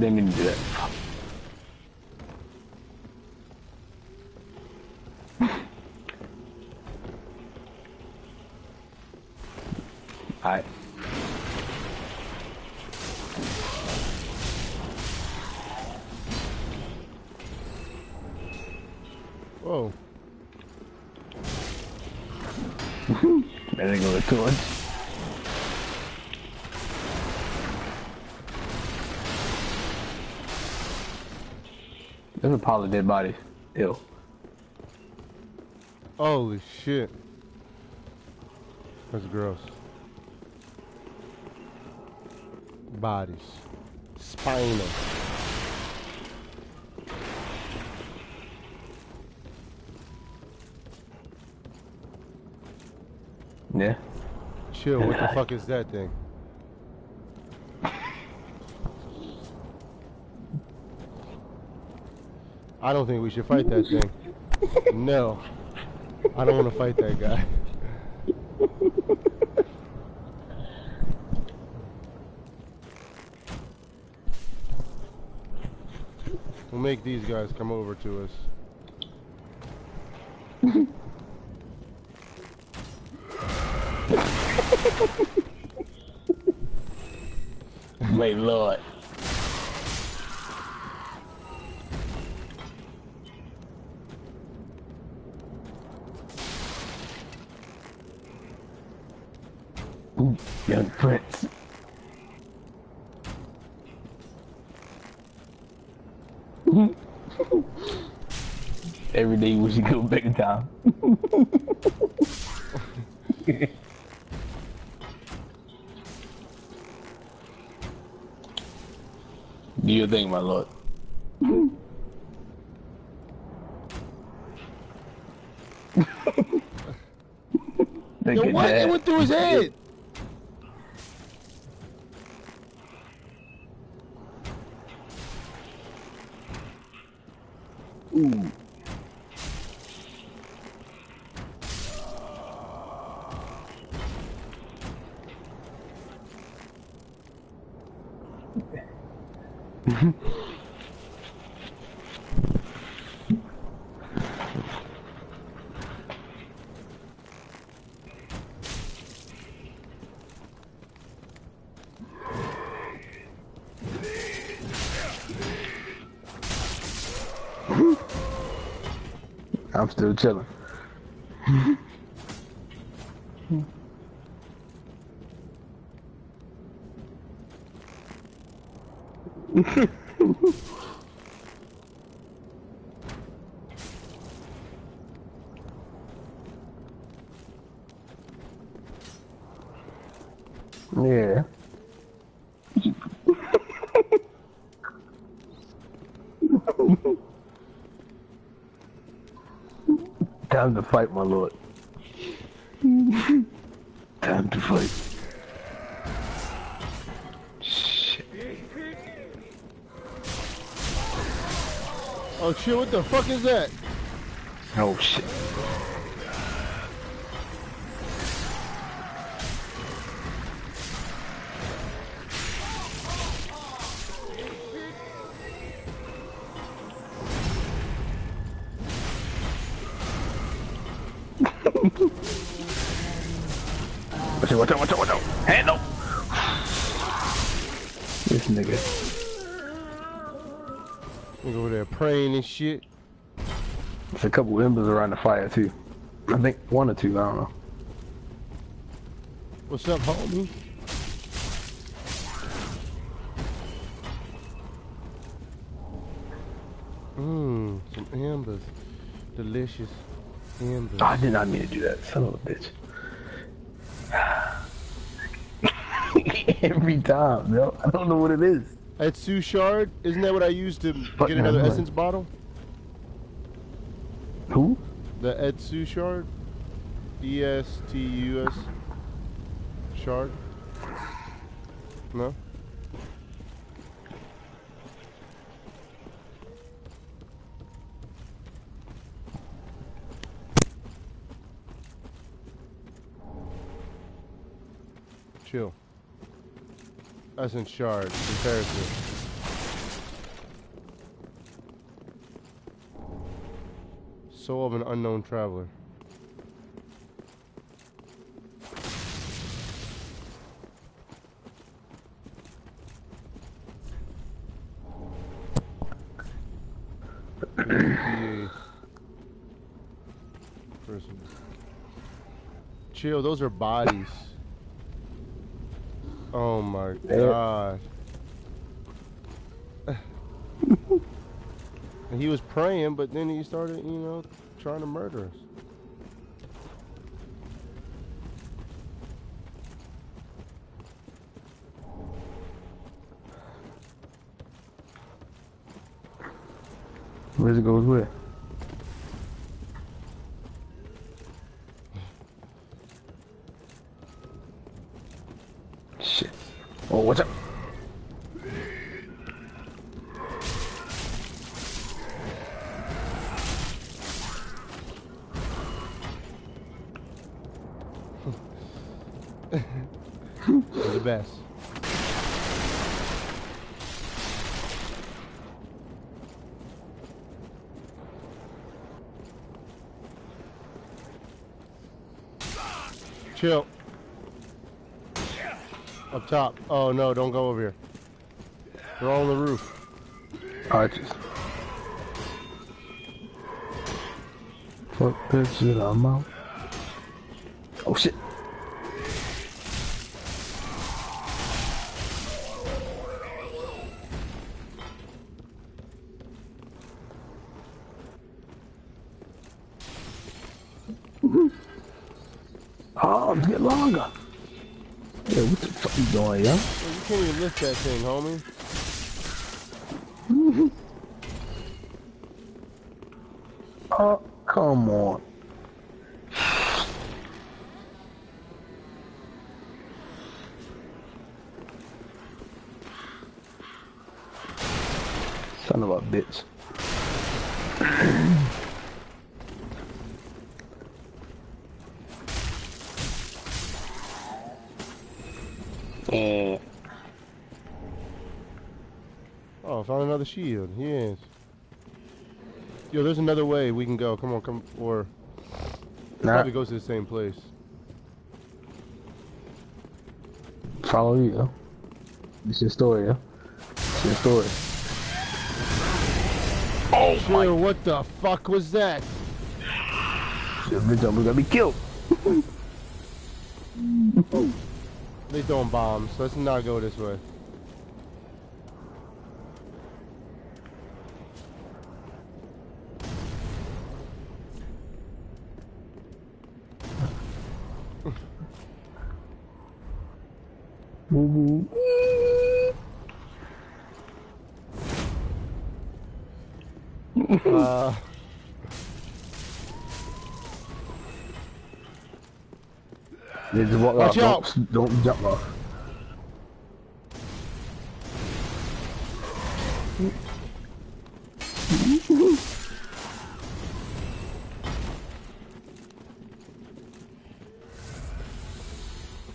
Oh, didn't There's a pile of dead bodies. Ew. Holy shit. That's gross. Bodies. Spinal. Yeah. Chill, what the fuck is that thing? I don't think we should fight that thing. No. I don't want to fight that guy. We'll make these guys come over to us. Wait, Lord. Ooh, young prince. Every day we should go back in time. Do your thing, my lord. Look Yo, at what? that. It went through his head! Ooh. I'm still chilling. yeah. Time to fight, my lord. Time to fight. Shit. Oh shit! What the fuck is that? Oh shit. Shit. There's a couple embers around the fire too. I think one or two, I don't know. What's up, homie? Mmm, some embers. Delicious ambers. Oh, I did not mean to do that, son of a bitch. Every time, yo. I don't know what it is. Etsu shard? Isn't that what I used to get another essence bottle? Who? The Etsu shard? E S T U S shard? No? Chill. Essence shard comparison. Soul of an unknown traveler. Person. Chill, those are bodies. Oh my god. He was praying, but then he started, you know, trying to murder us. Where's it goes where? Shit. Oh, what's up? You're the best. Chill. Up top. Oh no, don't go over here. They're all on the roof. Arches. Fuck that shit, I'm out. That thing, homie. Oh, come on. Son of a bitch. Eh. Oh, found another shield. Yes. Yo, there's another way we can go. Come on, come. Or Nah, probably goes to the same place. follow you, yo. It's your story, yo. It's your story. Oh my what the fuck was that? shit, bitch, I'm gonna be killed. They throwing bombs. Let's not go this way. Yeah, just walk Watch off. Don't, don't jump off.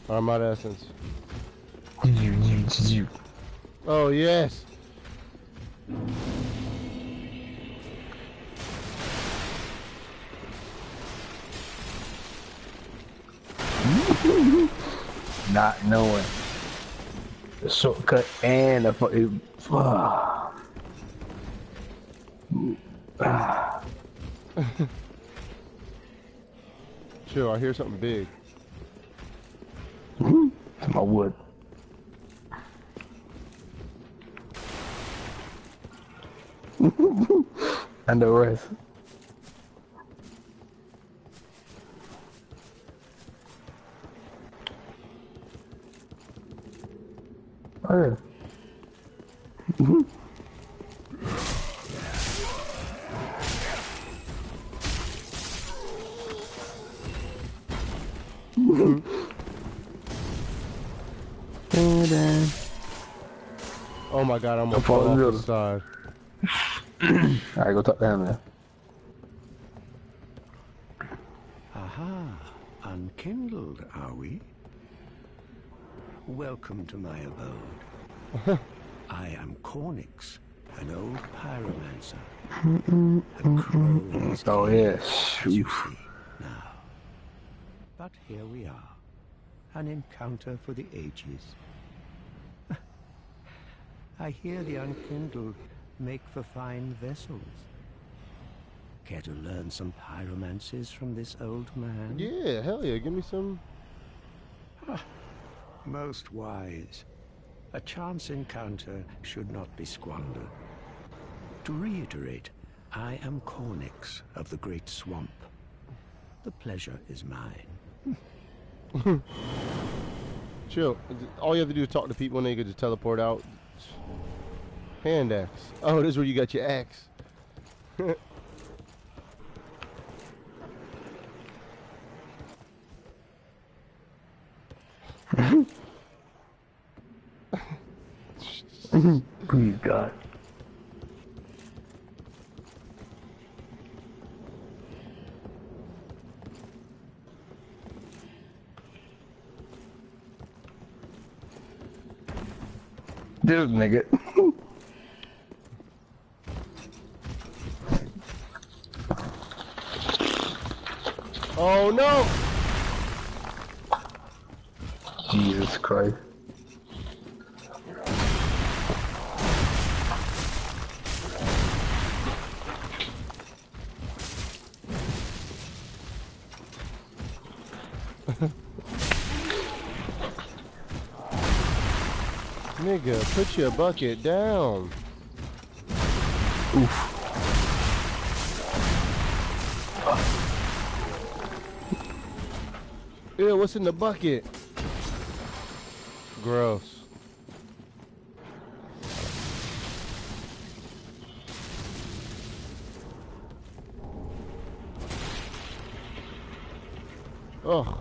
Armada Essence. You, you, you. Oh, yes. Not knowing the shortcut and the fucking. Ah. Chill, I hear something big. It's my wood. and the rest. Oh, yeah. Oh my god, I'm gonna fall fall the off the side. Alright, go talk to him, man. Aha, unkindled, are we? Welcome to my abode. I am Cornyx, an old pyromancer. A crow in Oh, yes. as you see now. But here we are, an encounter for the ages. I hear the unkindled make for fine vessels. Care to learn some pyromancies from this old man? Yeah, hell yeah, give me some. Ah, most wise. A chance encounter should not be squandered. To reiterate, I am Cornyx of the Great Swamp. The pleasure is mine. Chill. All you have to do is talk to people and they can just teleport out. Hand axe. Oh, this is where you got your axe. Please, God. This nigga. Oh no! Jesus Christ. Put your bucket down. Oof. Ew, what's in the bucket? Gross. Ugh.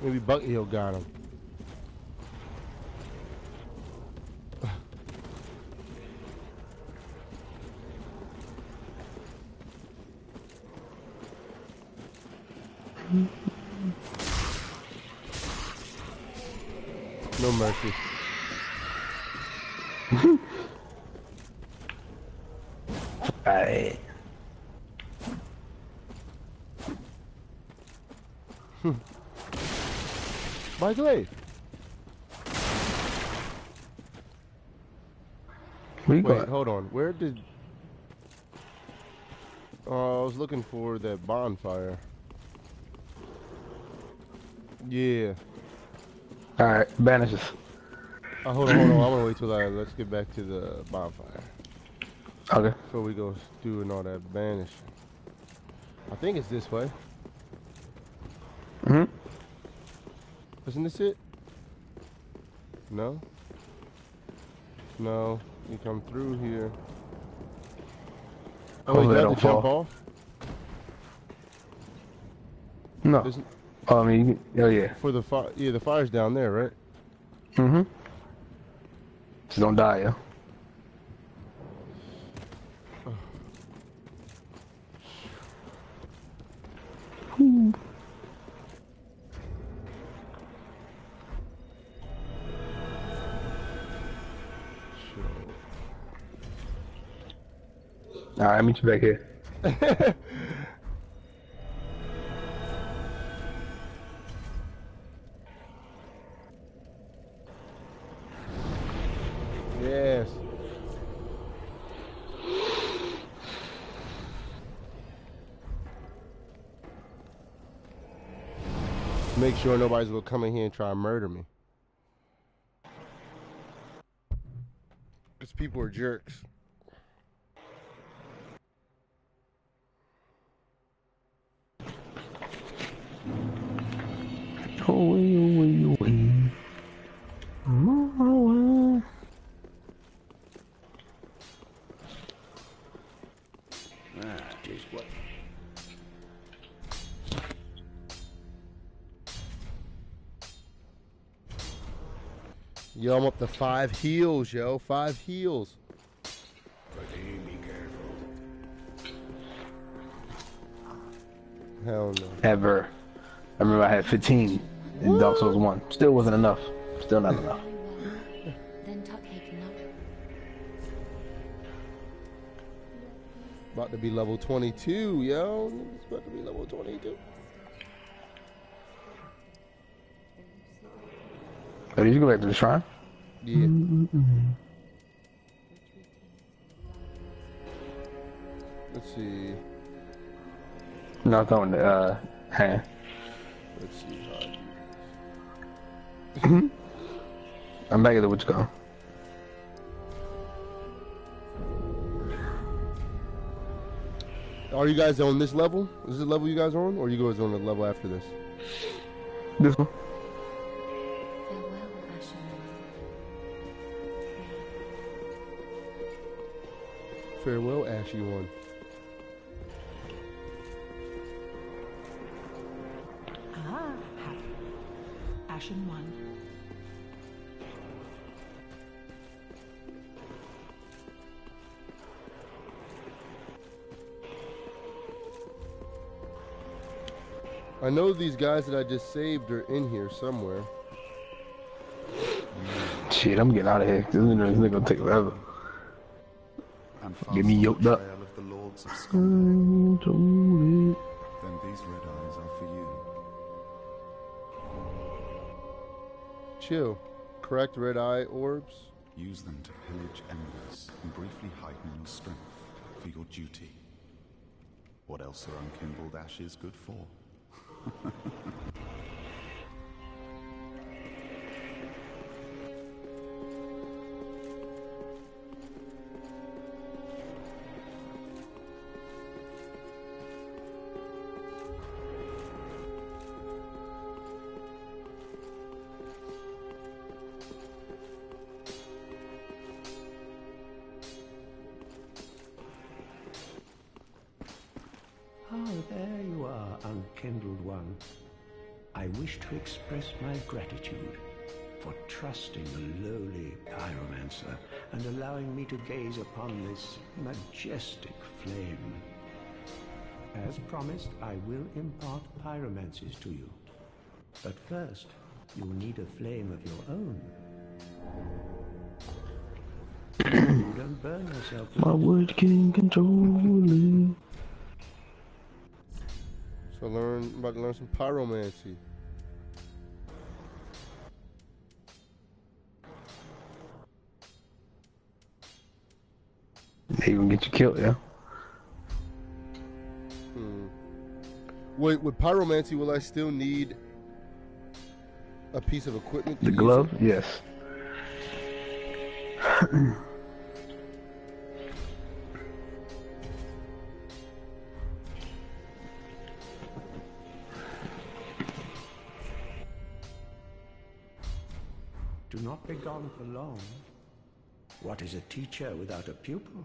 Maybe Bucket Hill got him. No mercy. By Glaive. Where you Wait, going? hold on. Where did... Oh, I was looking for that bonfire. Yeah. Alright, banishes. Uh, hold on, hold on. I'm gonna wait till I... Let's get back to the bonfire. Okay. Before we go doing all that banishing. I think it's this way. Isn't this it? No? No. You come through here. Oh, wait, you I have don't to jump fall. off? No. Isn't, Oh, I mean, oh yeah. for the fire, yeah, the fire's down there, right? Mm-hmm. Just don't die, yeah. Alright, meet you back here. Yes. Make sure nobody's gonna come in here and try to murder me. Because people are jerks. Yo, I'm up to five heals, yo. Five heals. be careful. Hell no. Ever. I remember I had 15 in Dark Souls 1. Still wasn't enough. Still not enough. Very well. Then Tuckhaven up. About to be level 22, yo. It's about to be level 22. Oh, did you go back to the shrine? Yeah. Let's see. No, I'm uh, hand. Let's see how I do I'm back at the witch go. Are you guys on this level? Is this the level you guys are on? Or you guys on the level after this? This one? One. Farewell, Ashy One. Ah, Ashen One. I know these guys that I just saved are in here somewhere. Shit, I'm getting out of here. This nigga, this nigga gonna take forever. And Get me fast on yoked up. trail of the Lords of Scotland, then these red eyes are for you. Chill. Cracked red eye orbs. Use them to pillage embers and briefly heighten your strength for your duty. What else are unkindled ashes good for? express my gratitude for trusting the lowly pyromancer and allowing me to gaze upon this majestic flame. As promised, I will impart pyromancies to you. But first, you'll need a flame of your own. Don't burn yourself. My word can control it. So learn I'm about to learn some pyromancy. They even get you killed, yeah. Hmm. Wait, with pyromancy, will I still need a piece of equipment? to The use glove, it? yes. Do not be gone for long. What is a teacher without a pupil?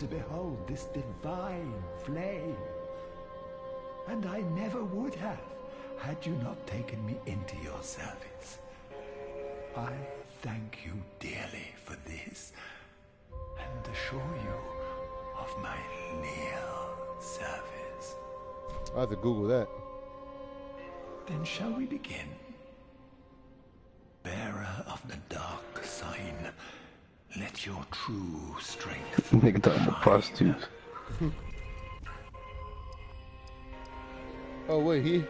to behold this divine flame. And I never would have, had you not taken me into your service. I thank you dearly for this, and assure you of my leal service. I have to Google that. Then shall we begin? Let your true strength. Nigga talking about prostitutes. Oh wait, he.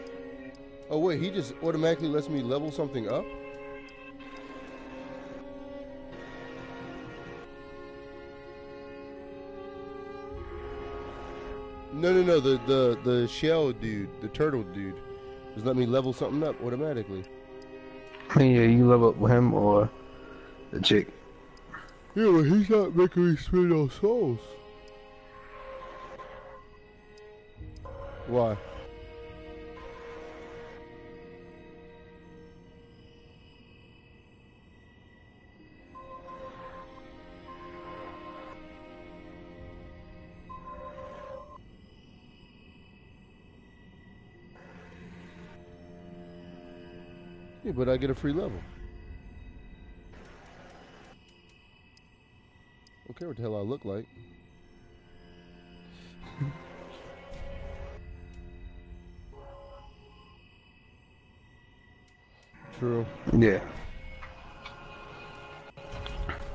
Oh wait, he just automatically lets me level something up. No, no, no. The the the shell dude, the turtle dude, just let me level something up automatically. Yeah, you level up with him or the chick. Yeah, but he's not making me spend those souls. Why? Yeah, but I get a free level. What the hell I look like. True. Yeah.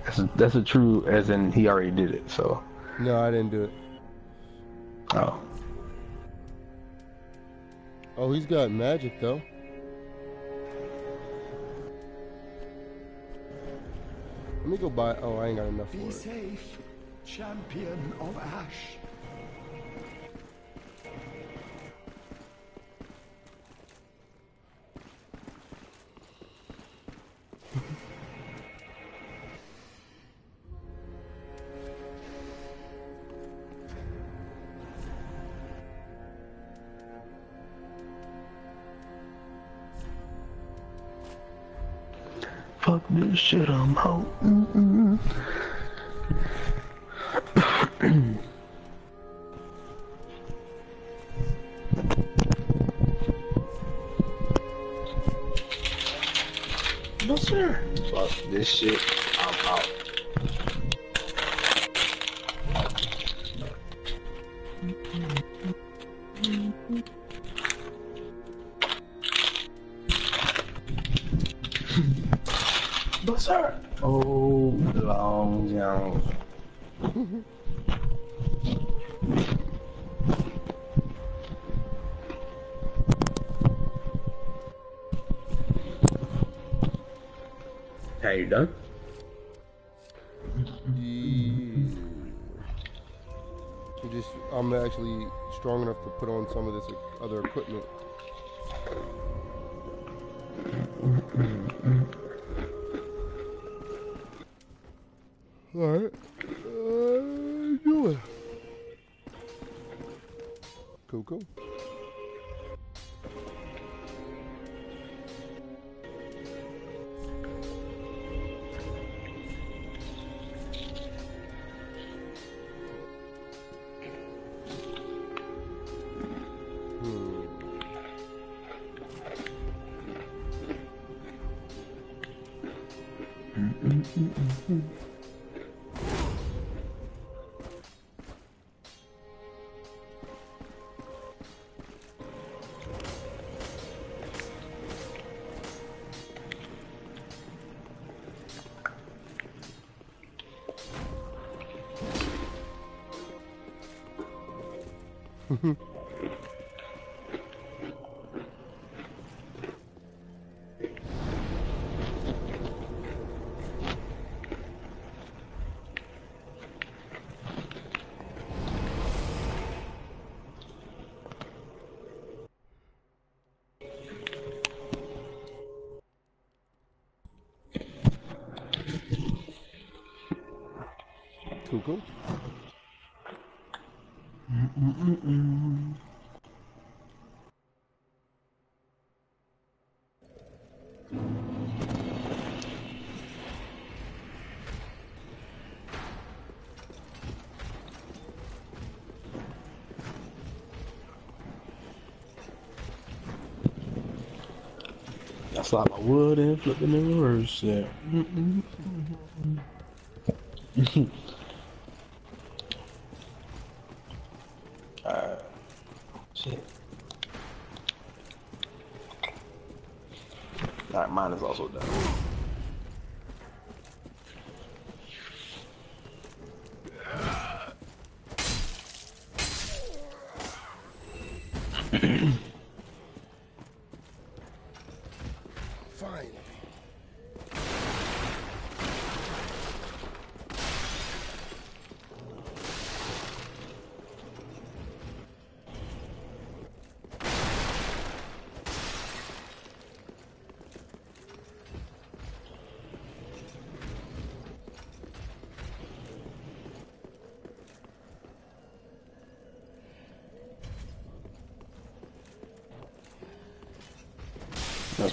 That's a, that's a true, as in he already did it. So, No, I didn't do it. oh, Oh, he's got magic though. Let me go buy. Oh, I ain't got enough for Be it. safe, champion of Ash. Cool, cool. I slide my wood and flip it in reverse. Yeah. Alright. Shit. Alright, mine is also done.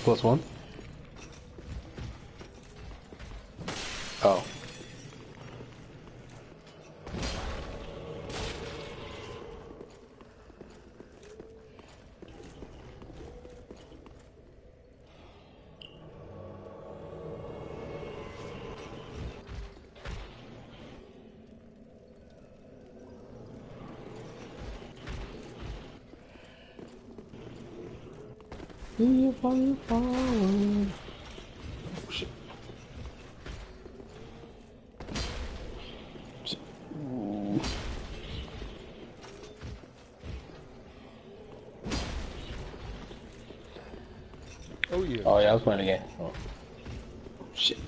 Plus one? Oh. Oh, Ooh. Oh yeah. Oh yeah, I was playing again. Oh. Shit.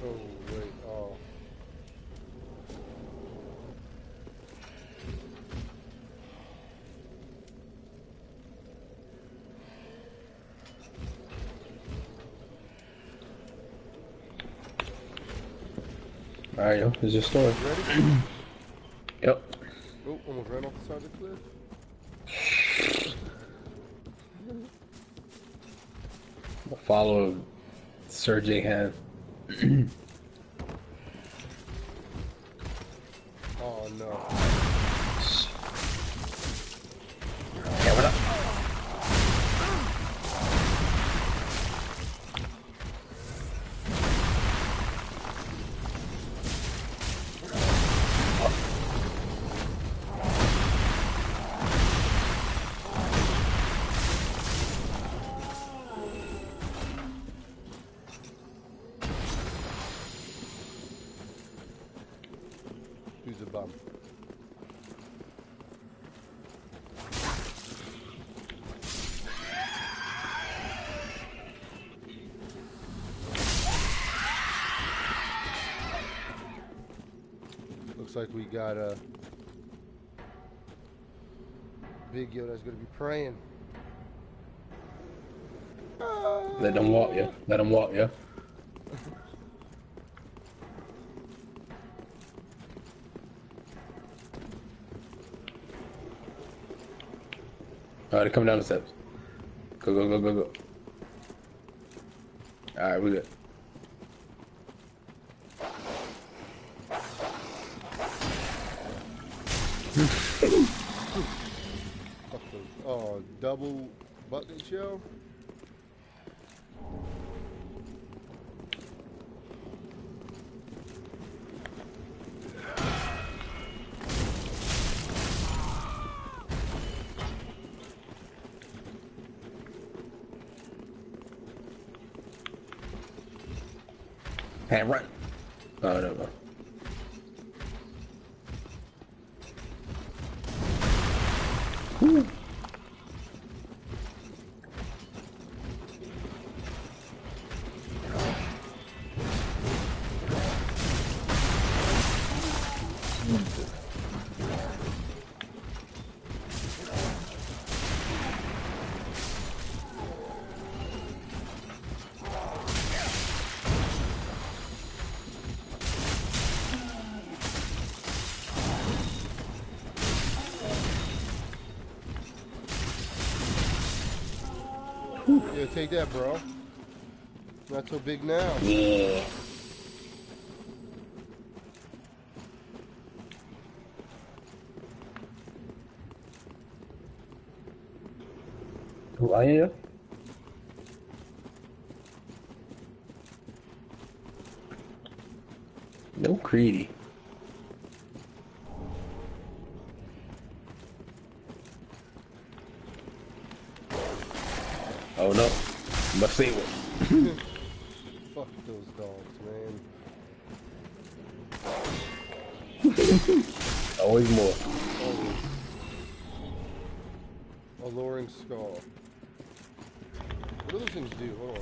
Oh wait. Oh. Alright, yo, here's your story. Ready? Yep. oh, almost ran off the side of the cliff. Follow Sergey Han. like we got a big yo that's gonna be praying. Let them walk, yeah. Let them walk, yeah. Alright, come down the steps. Go, go, go, go, go. Alright, we good. Shell? Hey, run. Oh, no, no. Yeah, take that, bro. Not so big now. Yeah. Who are you? No greedy. Oh no. Must say one. Fuck those dogs, man. Always more. Always. Alluring skull. What do those things do? Hold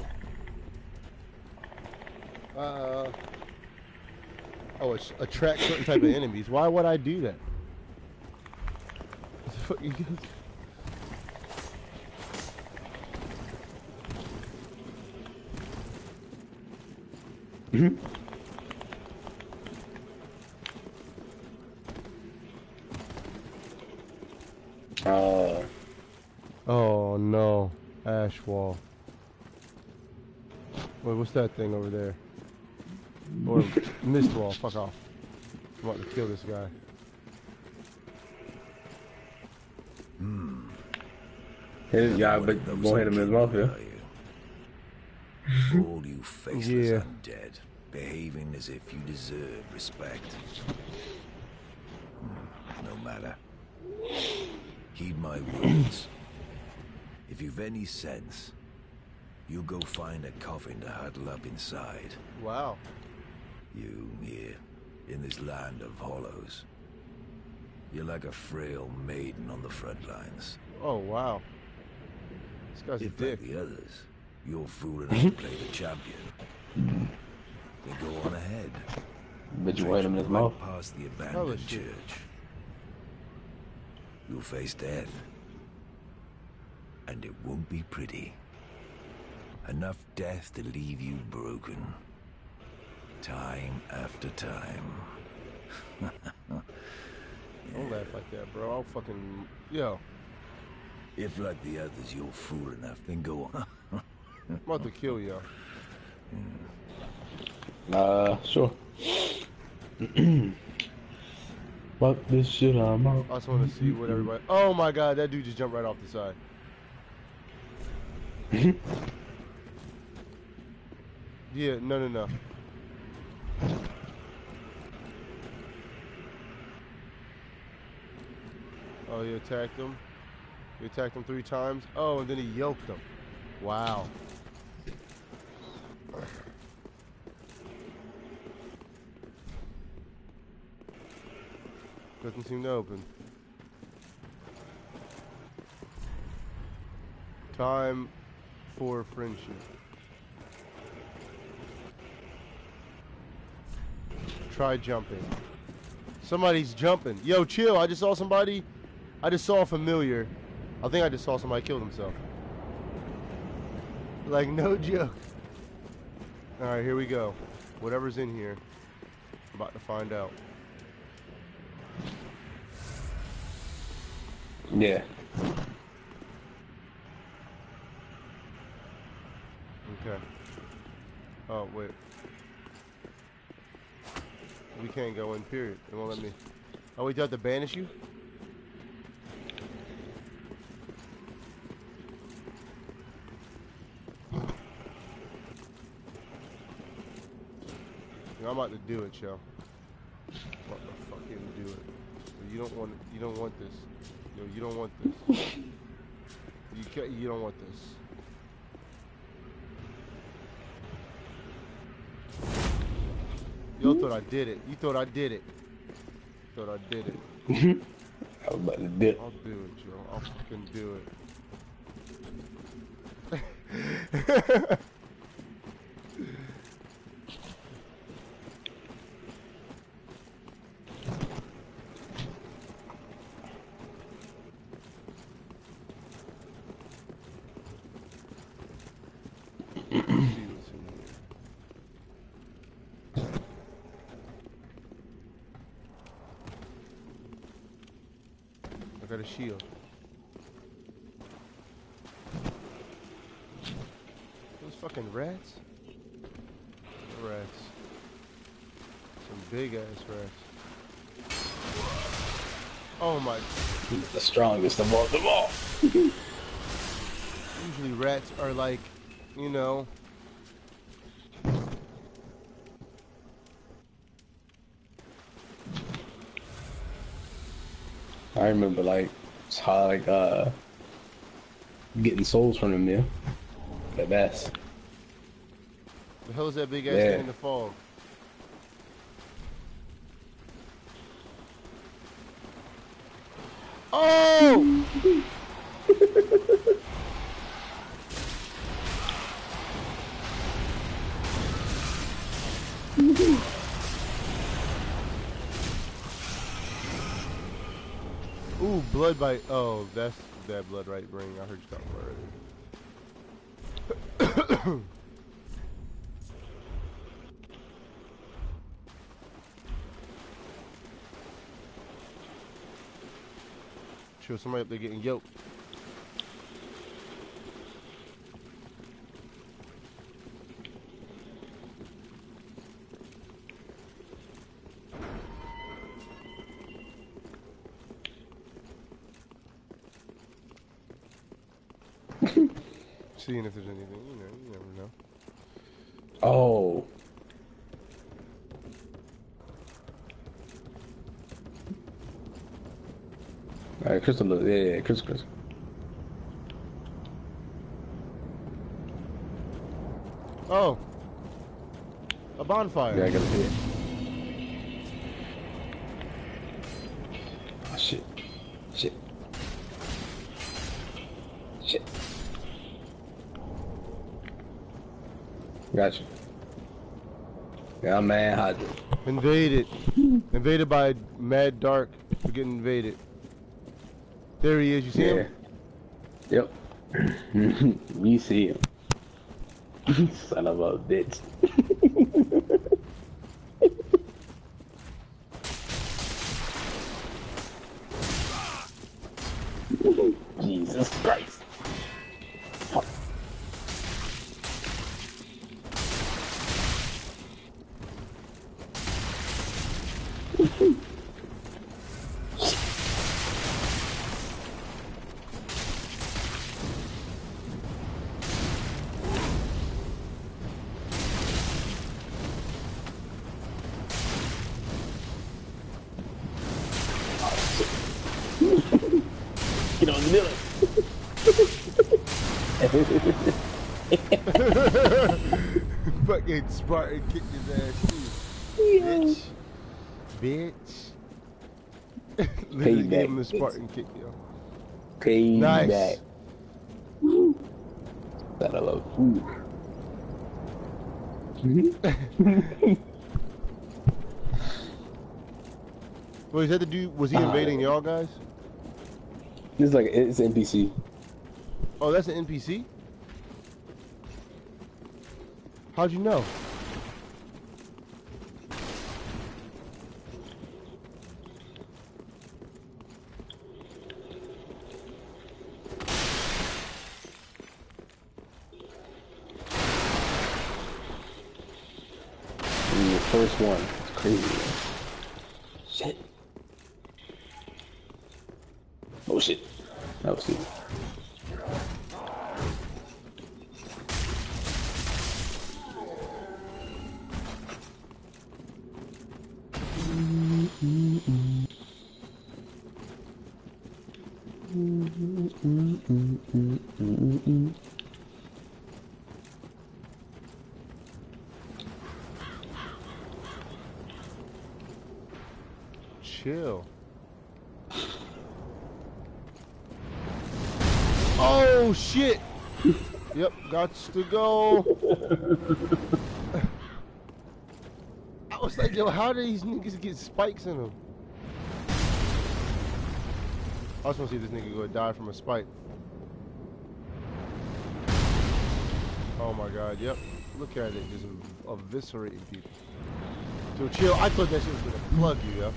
on. Uh. Oh, attract certain type of enemies. Why would I do that? What you guys- Uh, Oh no, ash wall. Wait, what's that thing over there? Or mist wall. Fuck off. I'm about to kill this guy. hit his guy, but Those won't hit him in his mouth, yeah. All you faceless Yeah. undead, behaving as if you deserve respect. Hmm, No matter. Heed my words. If you've any sense, you'll go find a coffin to huddle up inside. Wow. You here, in this land of hollows. You're like a frail maiden on the front lines. Oh wow. This guy's a If dick. like the others, you're fool enough to play the champion, then go on ahead. Bet you won't hit in his Right mouth. past the abandoned of church. You'll face death. And it won't be pretty. Enough death to leave you broken. Time after time. Don't laugh like that, bro. I'll fucking yo. If like the others you're fool enough, then go on. I'm about to kill yo. Uh, sure. Fuck this shit, I'm out. I just want to see what everybody. Oh my god, that dude just jumped right off the side. yeah, no, no, no. Oh, you attacked him. You attacked him three times. Oh, and then he yoked him. Wow. Doesn't seem to open. Time for friendship. Try jumping. Somebody's jumping. Yo, chill. I just saw somebody. I just saw a familiar. I think I just saw somebody kill themselves. like no joke. All right, here we go. Whatever's in here, I'm about to find out. Yeah. Okay. Oh wait. We can't go in. Period. It won't let me. Oh, we do have to banish you. I'm about to do it, yo. I'm about to fucking do it. You don't want. You don't want this. Yo, you don't want this. you can't. You don't want this. Yo mm-hmm. thought I did it. You thought I did it. Thought I did it. Mm-hmm. I was about to dip. I'll do it, Joe. I'll fucking do it. Let's see what's in here. I got a shield. Those fucking rats? Rats. Some big ass rats. Oh my. He's the strongest of all them all. Usually rats are like, you know. I remember like how like uh getting souls from them, yeah. The best. The hell is that big ass Yeah. thing in the fog? Oh! Ooh, Bloodbite. Oh, that's that Bloodbite ring. I heard you talking about it. Sure, somebody up there getting yoked. Seeing if there's anything, you know, you never know. Oh. Alright, Crystal, look- yeah, yeah, Crystal, Crystal. Oh, a bonfire. Yeah, I gotta see it. Oh, shit. Shit. Shit. Gotcha. Yeah, I'm mad hot. Invaded. invaded by Mad Dark. We're getting invaded. There he is. You see Yeah. him? Yep. you see him. Son of a bitch. Fucking Spartan kicked his ass too. Bitch. Bitch. Literally Payback, gave him the. Spartan kick, yo. Payback. Nice. That I love. Well, is that the dude? Was he invading yeah. y'all guys? This is like it's NPC. Oh, that's an NPC. How'd you know? The first one. It's crazy. Shit. Oh shit. That was stupid. Chill. Oh shit! Got to go. I was like, yo, how do these niggas get spikes in them? I want to see this nigga go die from a spike. Oh my god, yep. Look at it, just eviscerating people. So chill, I thought that shit was gonna plug you, yo.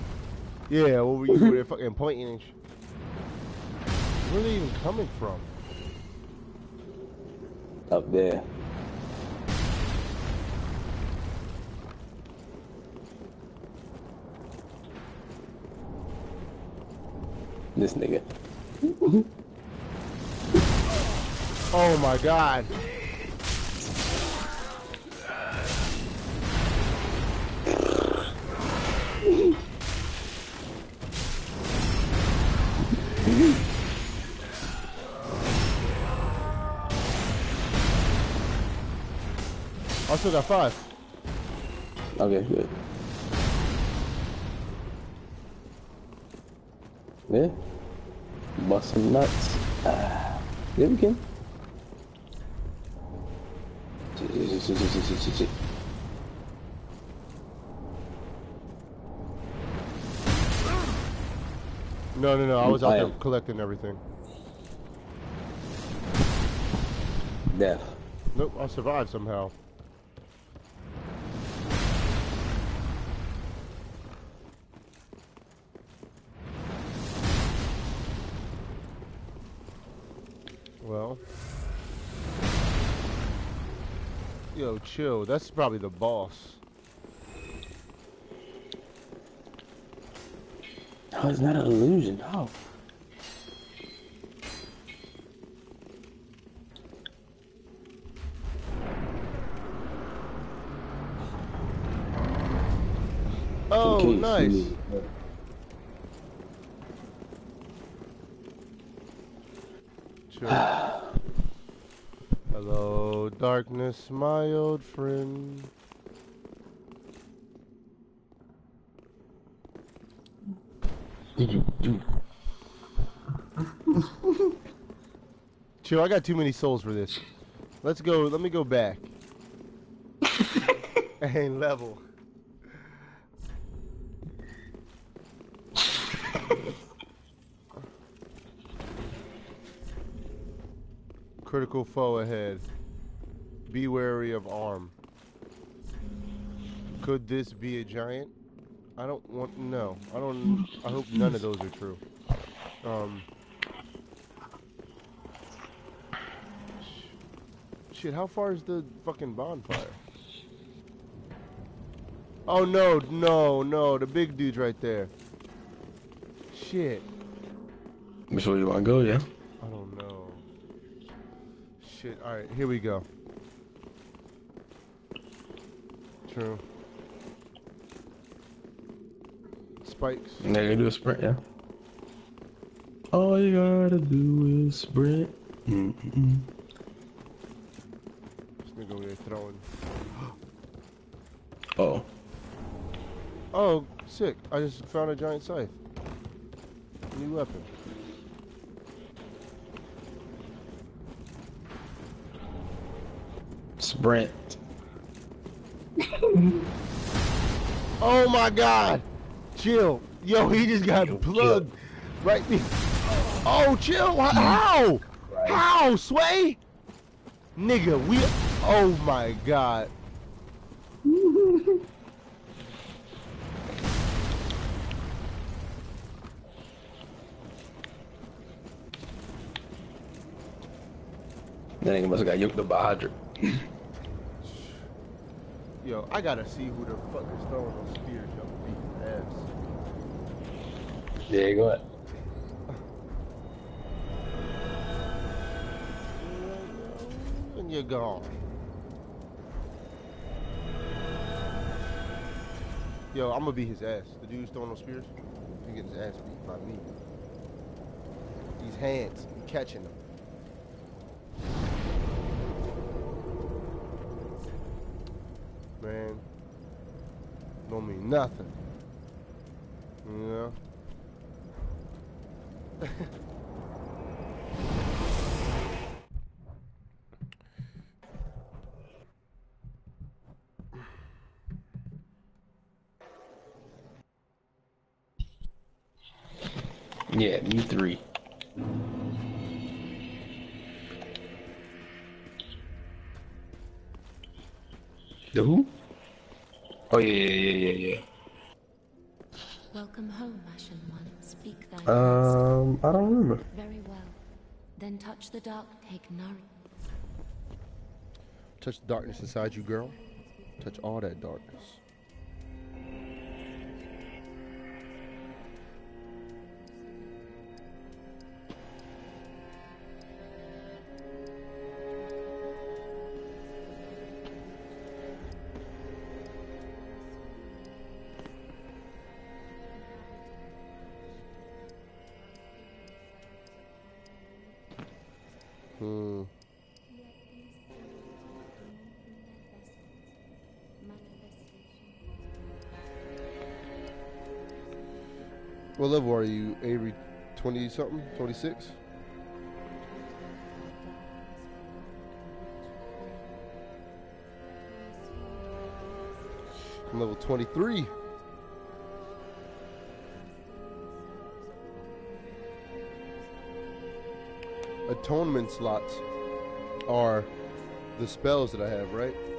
Yeah, what were you doing? fucking pointing and Where are they even coming from? Up there. This nigga. Oh my god. I still got five. Okay, good. Yeah. Bust some nuts. Ah. Yeah, we can. No, no, no. I was out I there am. collecting everything. Death. Nope, I survived somehow. Well. Yo, chill. That's probably the boss. Oh, it's not an illusion. Oh. Oh, nice. you- Darkness, my old friend. Did you do? Chill, I got too many souls for this. Let's go, let me go back. and level. Critical foe ahead. Be wary of arm. Could this be a giant? I don't want no. I don't I hope none of those are true. Um Shit, how far is the fucking bonfire? Oh no, no, no, the big dude's right there. Shit. Which way you wanna go? Yeah. I don't know. Shit, alright, here we go. True. Spikes. Now you do a sprint. Yeah. All you gotta do is sprint. Mm-mm. This nigga over there throwing. Oh. Oh, sick. I just found a giant scythe. New weapon. Sprint. Oh my god! Chill. Yo, he just got Yo, plugged. Right me. Oh, chill. Wha- How? How, Sway? Nigga, we. Oh my god. That nigga must have got yoked up by Hydra. Yo, I gotta see who the fuck is throwing those spears, yo. Beat ass. Yeah, go ahead. And you're gone. Yo, I'm gonna beat his ass. The dude's throwing those spears, he getting his ass beat by me. These hands, he catching them. Man, don't mean nothing. You know? Yeah, me three. The who? Oh yeah, yeah, yeah, yeah, yeah. Welcome home, Ashen One. Speak thine Um, I don't remember. Very well. Then touch the dark, take nourishment. Touch the darkness inside you, girl. Touch all that darkness. Level are you, Avery? 20 something? 26? I'm level 23. Attunement slots are the spells that I have, right?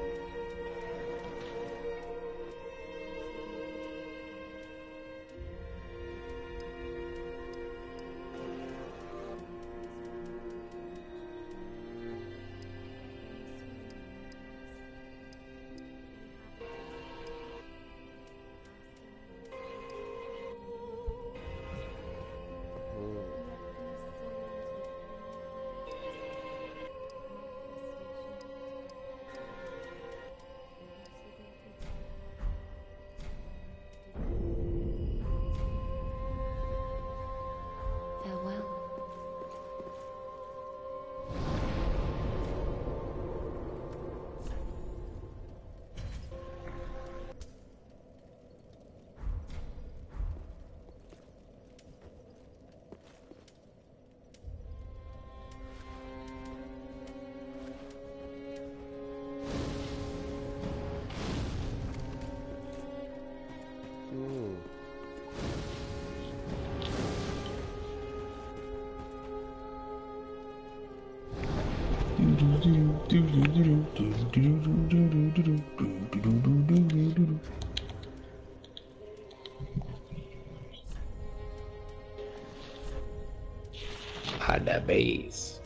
Hide base.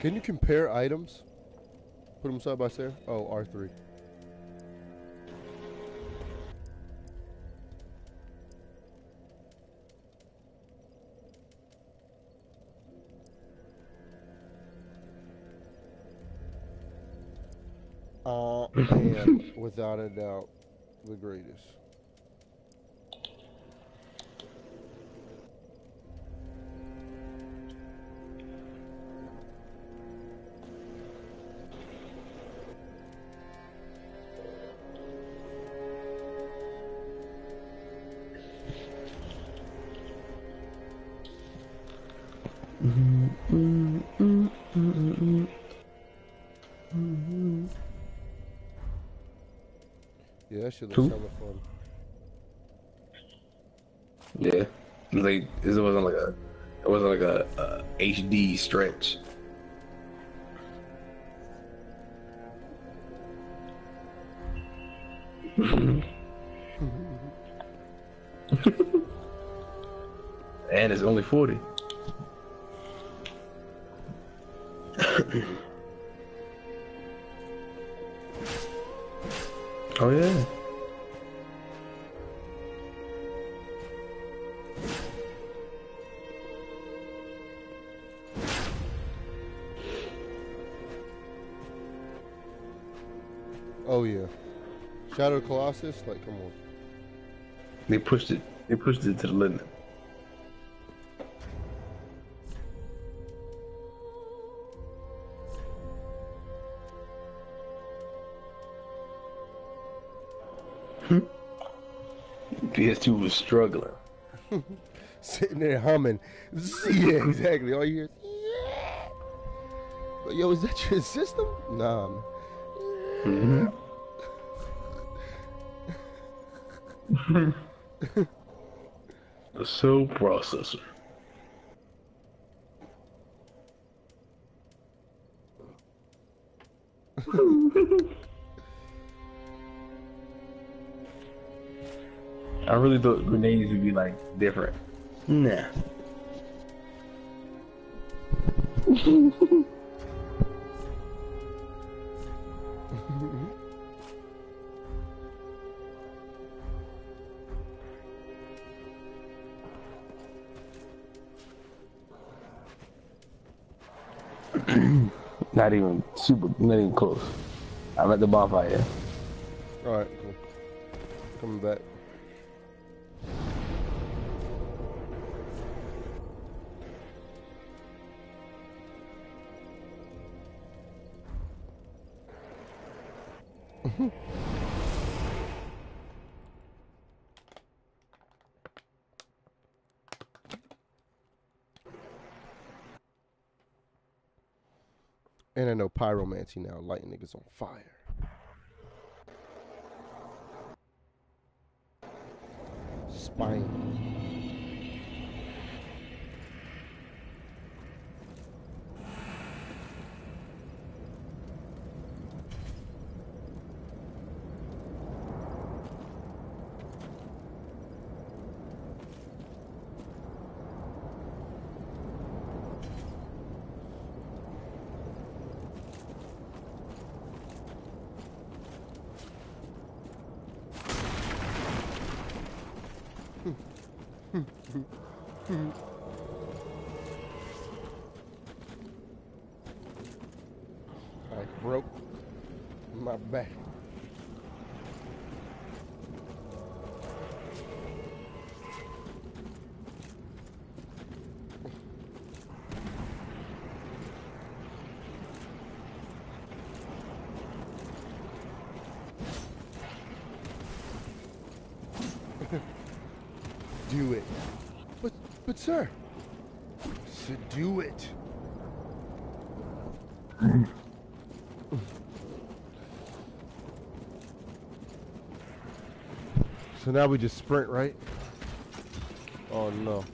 Can you compare items? Put them side by side. Oh, R3. I am, without a doubt, the greatest. Yeah, that shit looks Who? hella fun. Yeah, like it wasn't like a, it wasn't like a, a HD stretch. and it's only forty. Colossus, like come on. They pushed it. They pushed it to the limit. PS2 was struggling. Sitting there humming. yeah, exactly. All you hear is yeah. But yo, is that your system? Nah. man. Mm-hmm. The soul processor. I really thought grenades would be like different. Nah. not even super, not even close. I'm at the bonfire. All right, cool. Coming back. And I know pyromancy now, lighting niggas on fire. Spine. I broke my back. do it. But, sir, to do it. So now we just sprint, right? Oh no.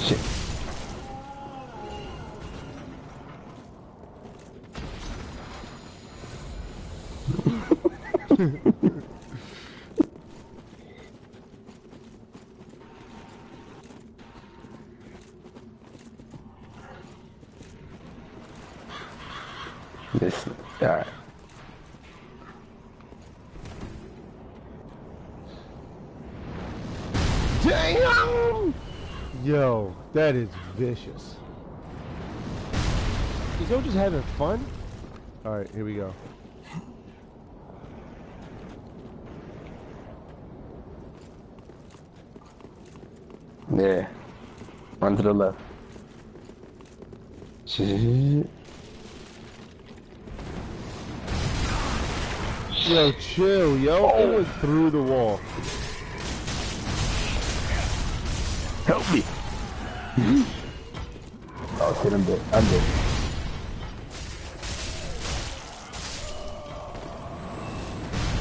Shit. this, alright. Damn! Yo, that is vicious. Is yo just having fun? Alright, here we go. Yeah. Run to the left. Yo, chill, yo. It went oh. through the wall. Help me. Shit, I'm dead. I'm dead.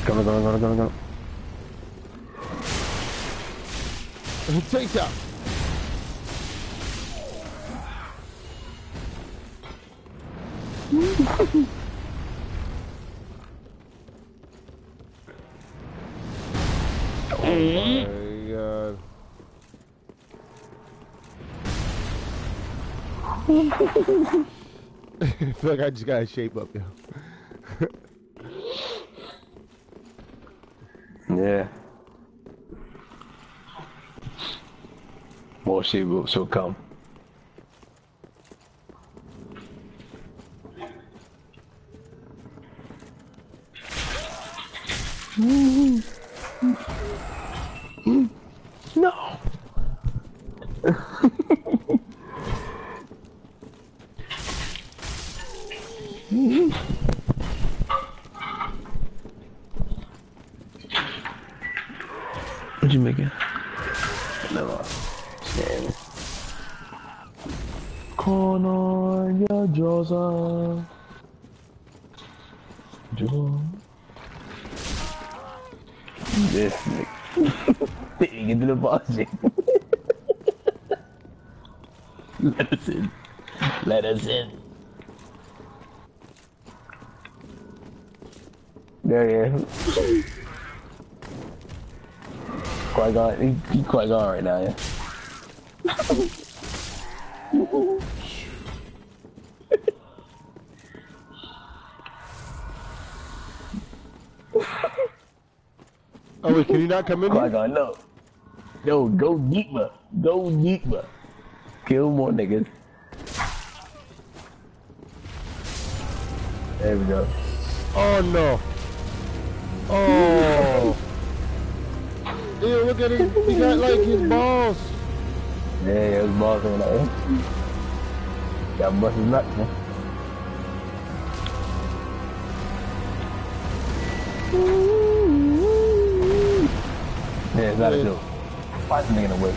Come on, come on, come on, come on. Take out. Feel like I just got to shape up, yo. Yeah. More shit will come. What'd you make it? Never. Shame. Corner your jaws up. Jaw. This nigga. To the boss. Let us in. Let us in. There he is. Qui Gon, he, he Qui Gon right now, yeah. Oh wait, can you not come in Qui here? Gon, no. No, go deeper. Go deeper. Kill more niggas. There we go. Oh no. Oh. Ew, look at him. He got like his balls. Yeah, was balls in there. Got bust his nuts, man. Yeah, it's not a joke. Fight the nigga in the way.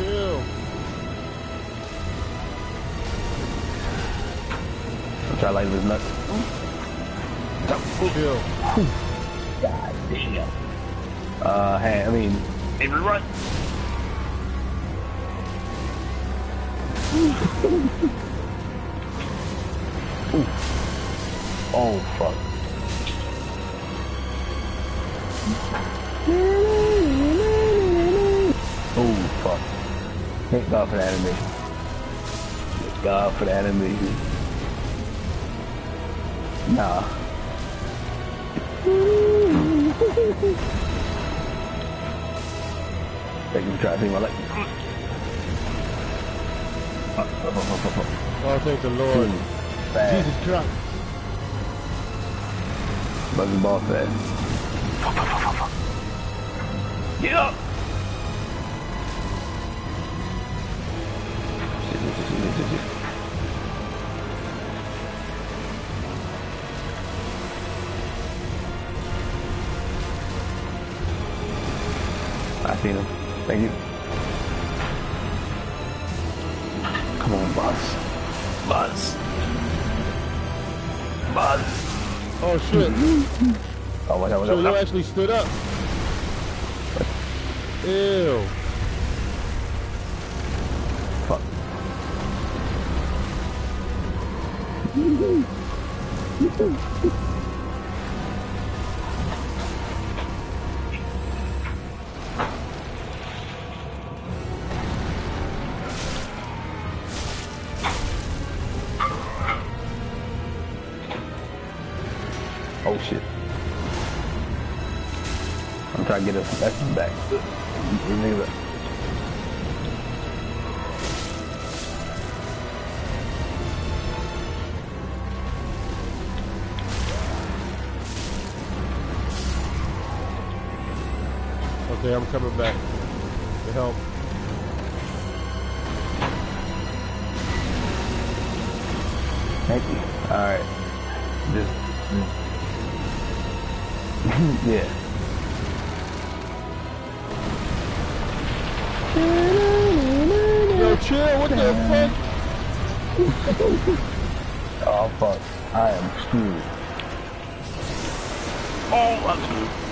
Nigga, for real. Chill. I'm trying to light his nuts. Chill. God damn. Uh, hey, I mean, every run. Ooh. Oh, fuck. Thank God for the animation. Thank God for the animation. Nah. Thank you for trying to my life. Oh, thank the Lord. Fast. Jesus Christ. Buzzing ball fast. Get up! So you actually stood up. Ew. Coming back to help. Thank you. Alright. Just, just yeah. Yo, chill. What the fuck? Oh fuck. I am screwed. Oh, I'm screwed.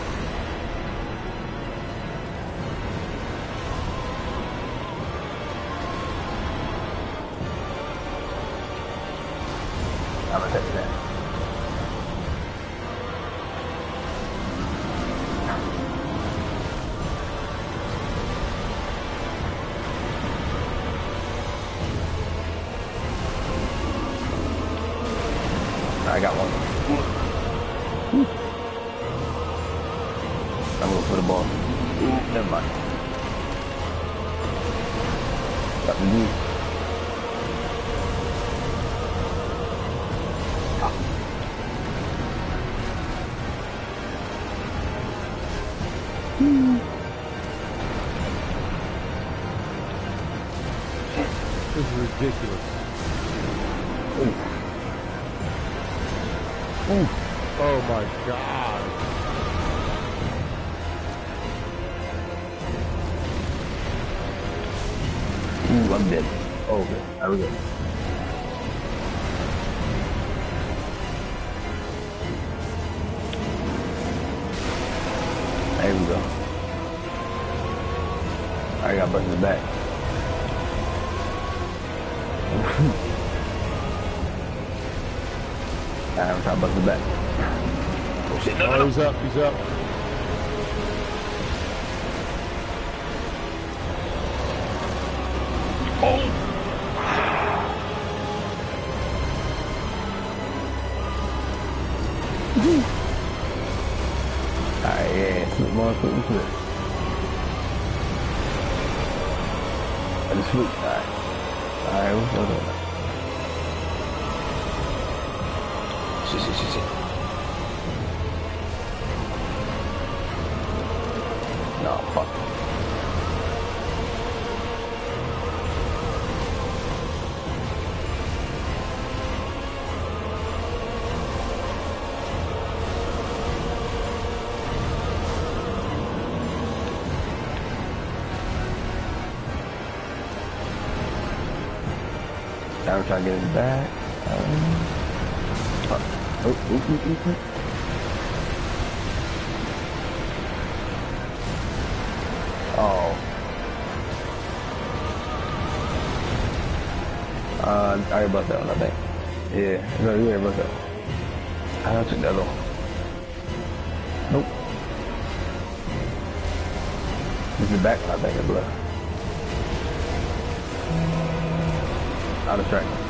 Up. We're to get his back. Um. Oh, ooh, ooh. Oh. Uh, I already bust that one, I think. Yeah, no, you already bust that. I don't think that one. Nope. Is the back one, I think, is left. Out of track.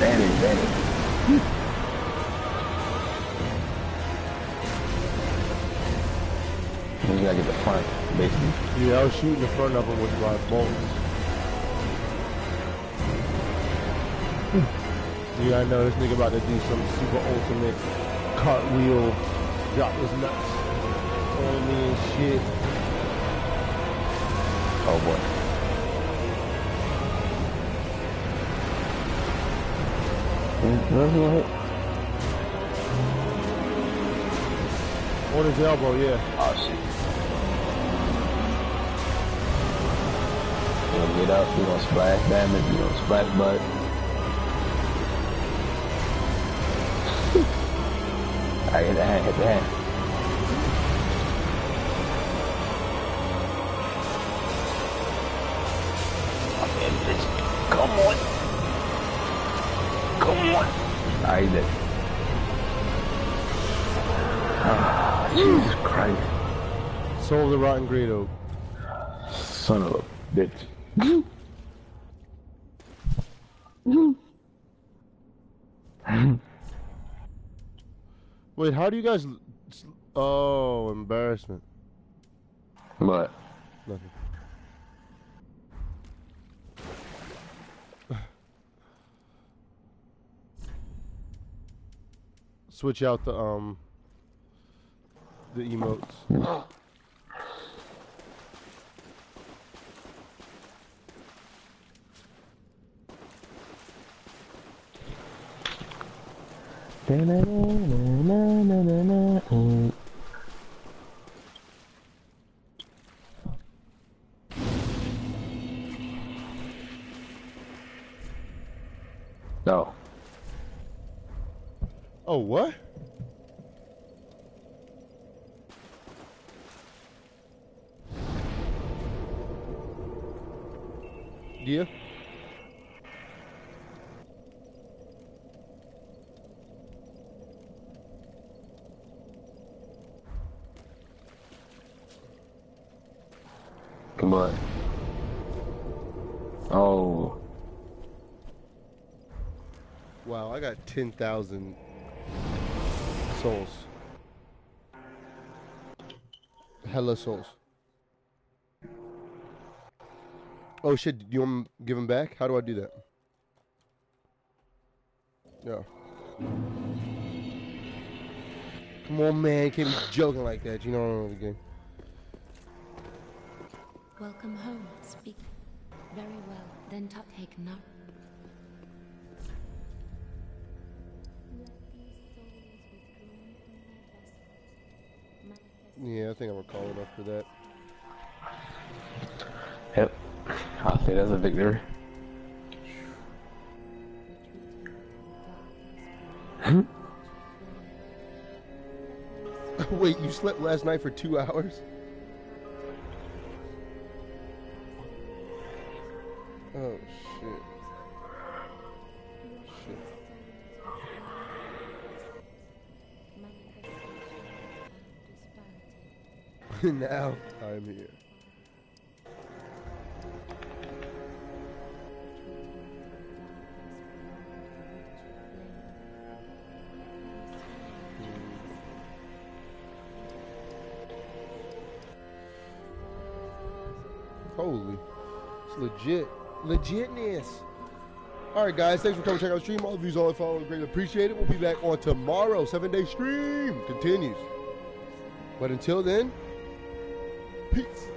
Damn it. We gotta get the front, basically. Yeah, I was shooting the front of him with my bolts. Hmm. Yeah, I know this nigga about to do some super ultimate cartwheel, drop his nuts on me and shit. Oh boy. On his elbow, yeah. Oh, shit. We're get up, we're gonna splash damage, we're gonna splash butt. I hit the hand, hit the hand. Soul of the Rotten Great Oak. Son of a bitch. Wait, how do you guys? Oh, embarrassment. But Nothing. Switch out the um the emotes. no. Oh, what? Yeah. On. Oh. Wow, I got 10,000 souls. Hella souls. Oh shit, do you want to give them back? How do I do that? Yeah. Come on, man. Can't be joking like that. You know I don't know the game. Welcome home. Speak. Very well. Then take no. Yeah, I think I'm recall enough for that. Yep. I'll say that's a victory. Wait, you slept last night for two hours? Oh shit. Now I'm here. Holy. It's legit. Legitness. Alright guys, thanks for coming to check out the stream. All the views, all the followers, greatly appreciate it. We'll be back on tomorrow. Seven day stream continues. But until then, peace.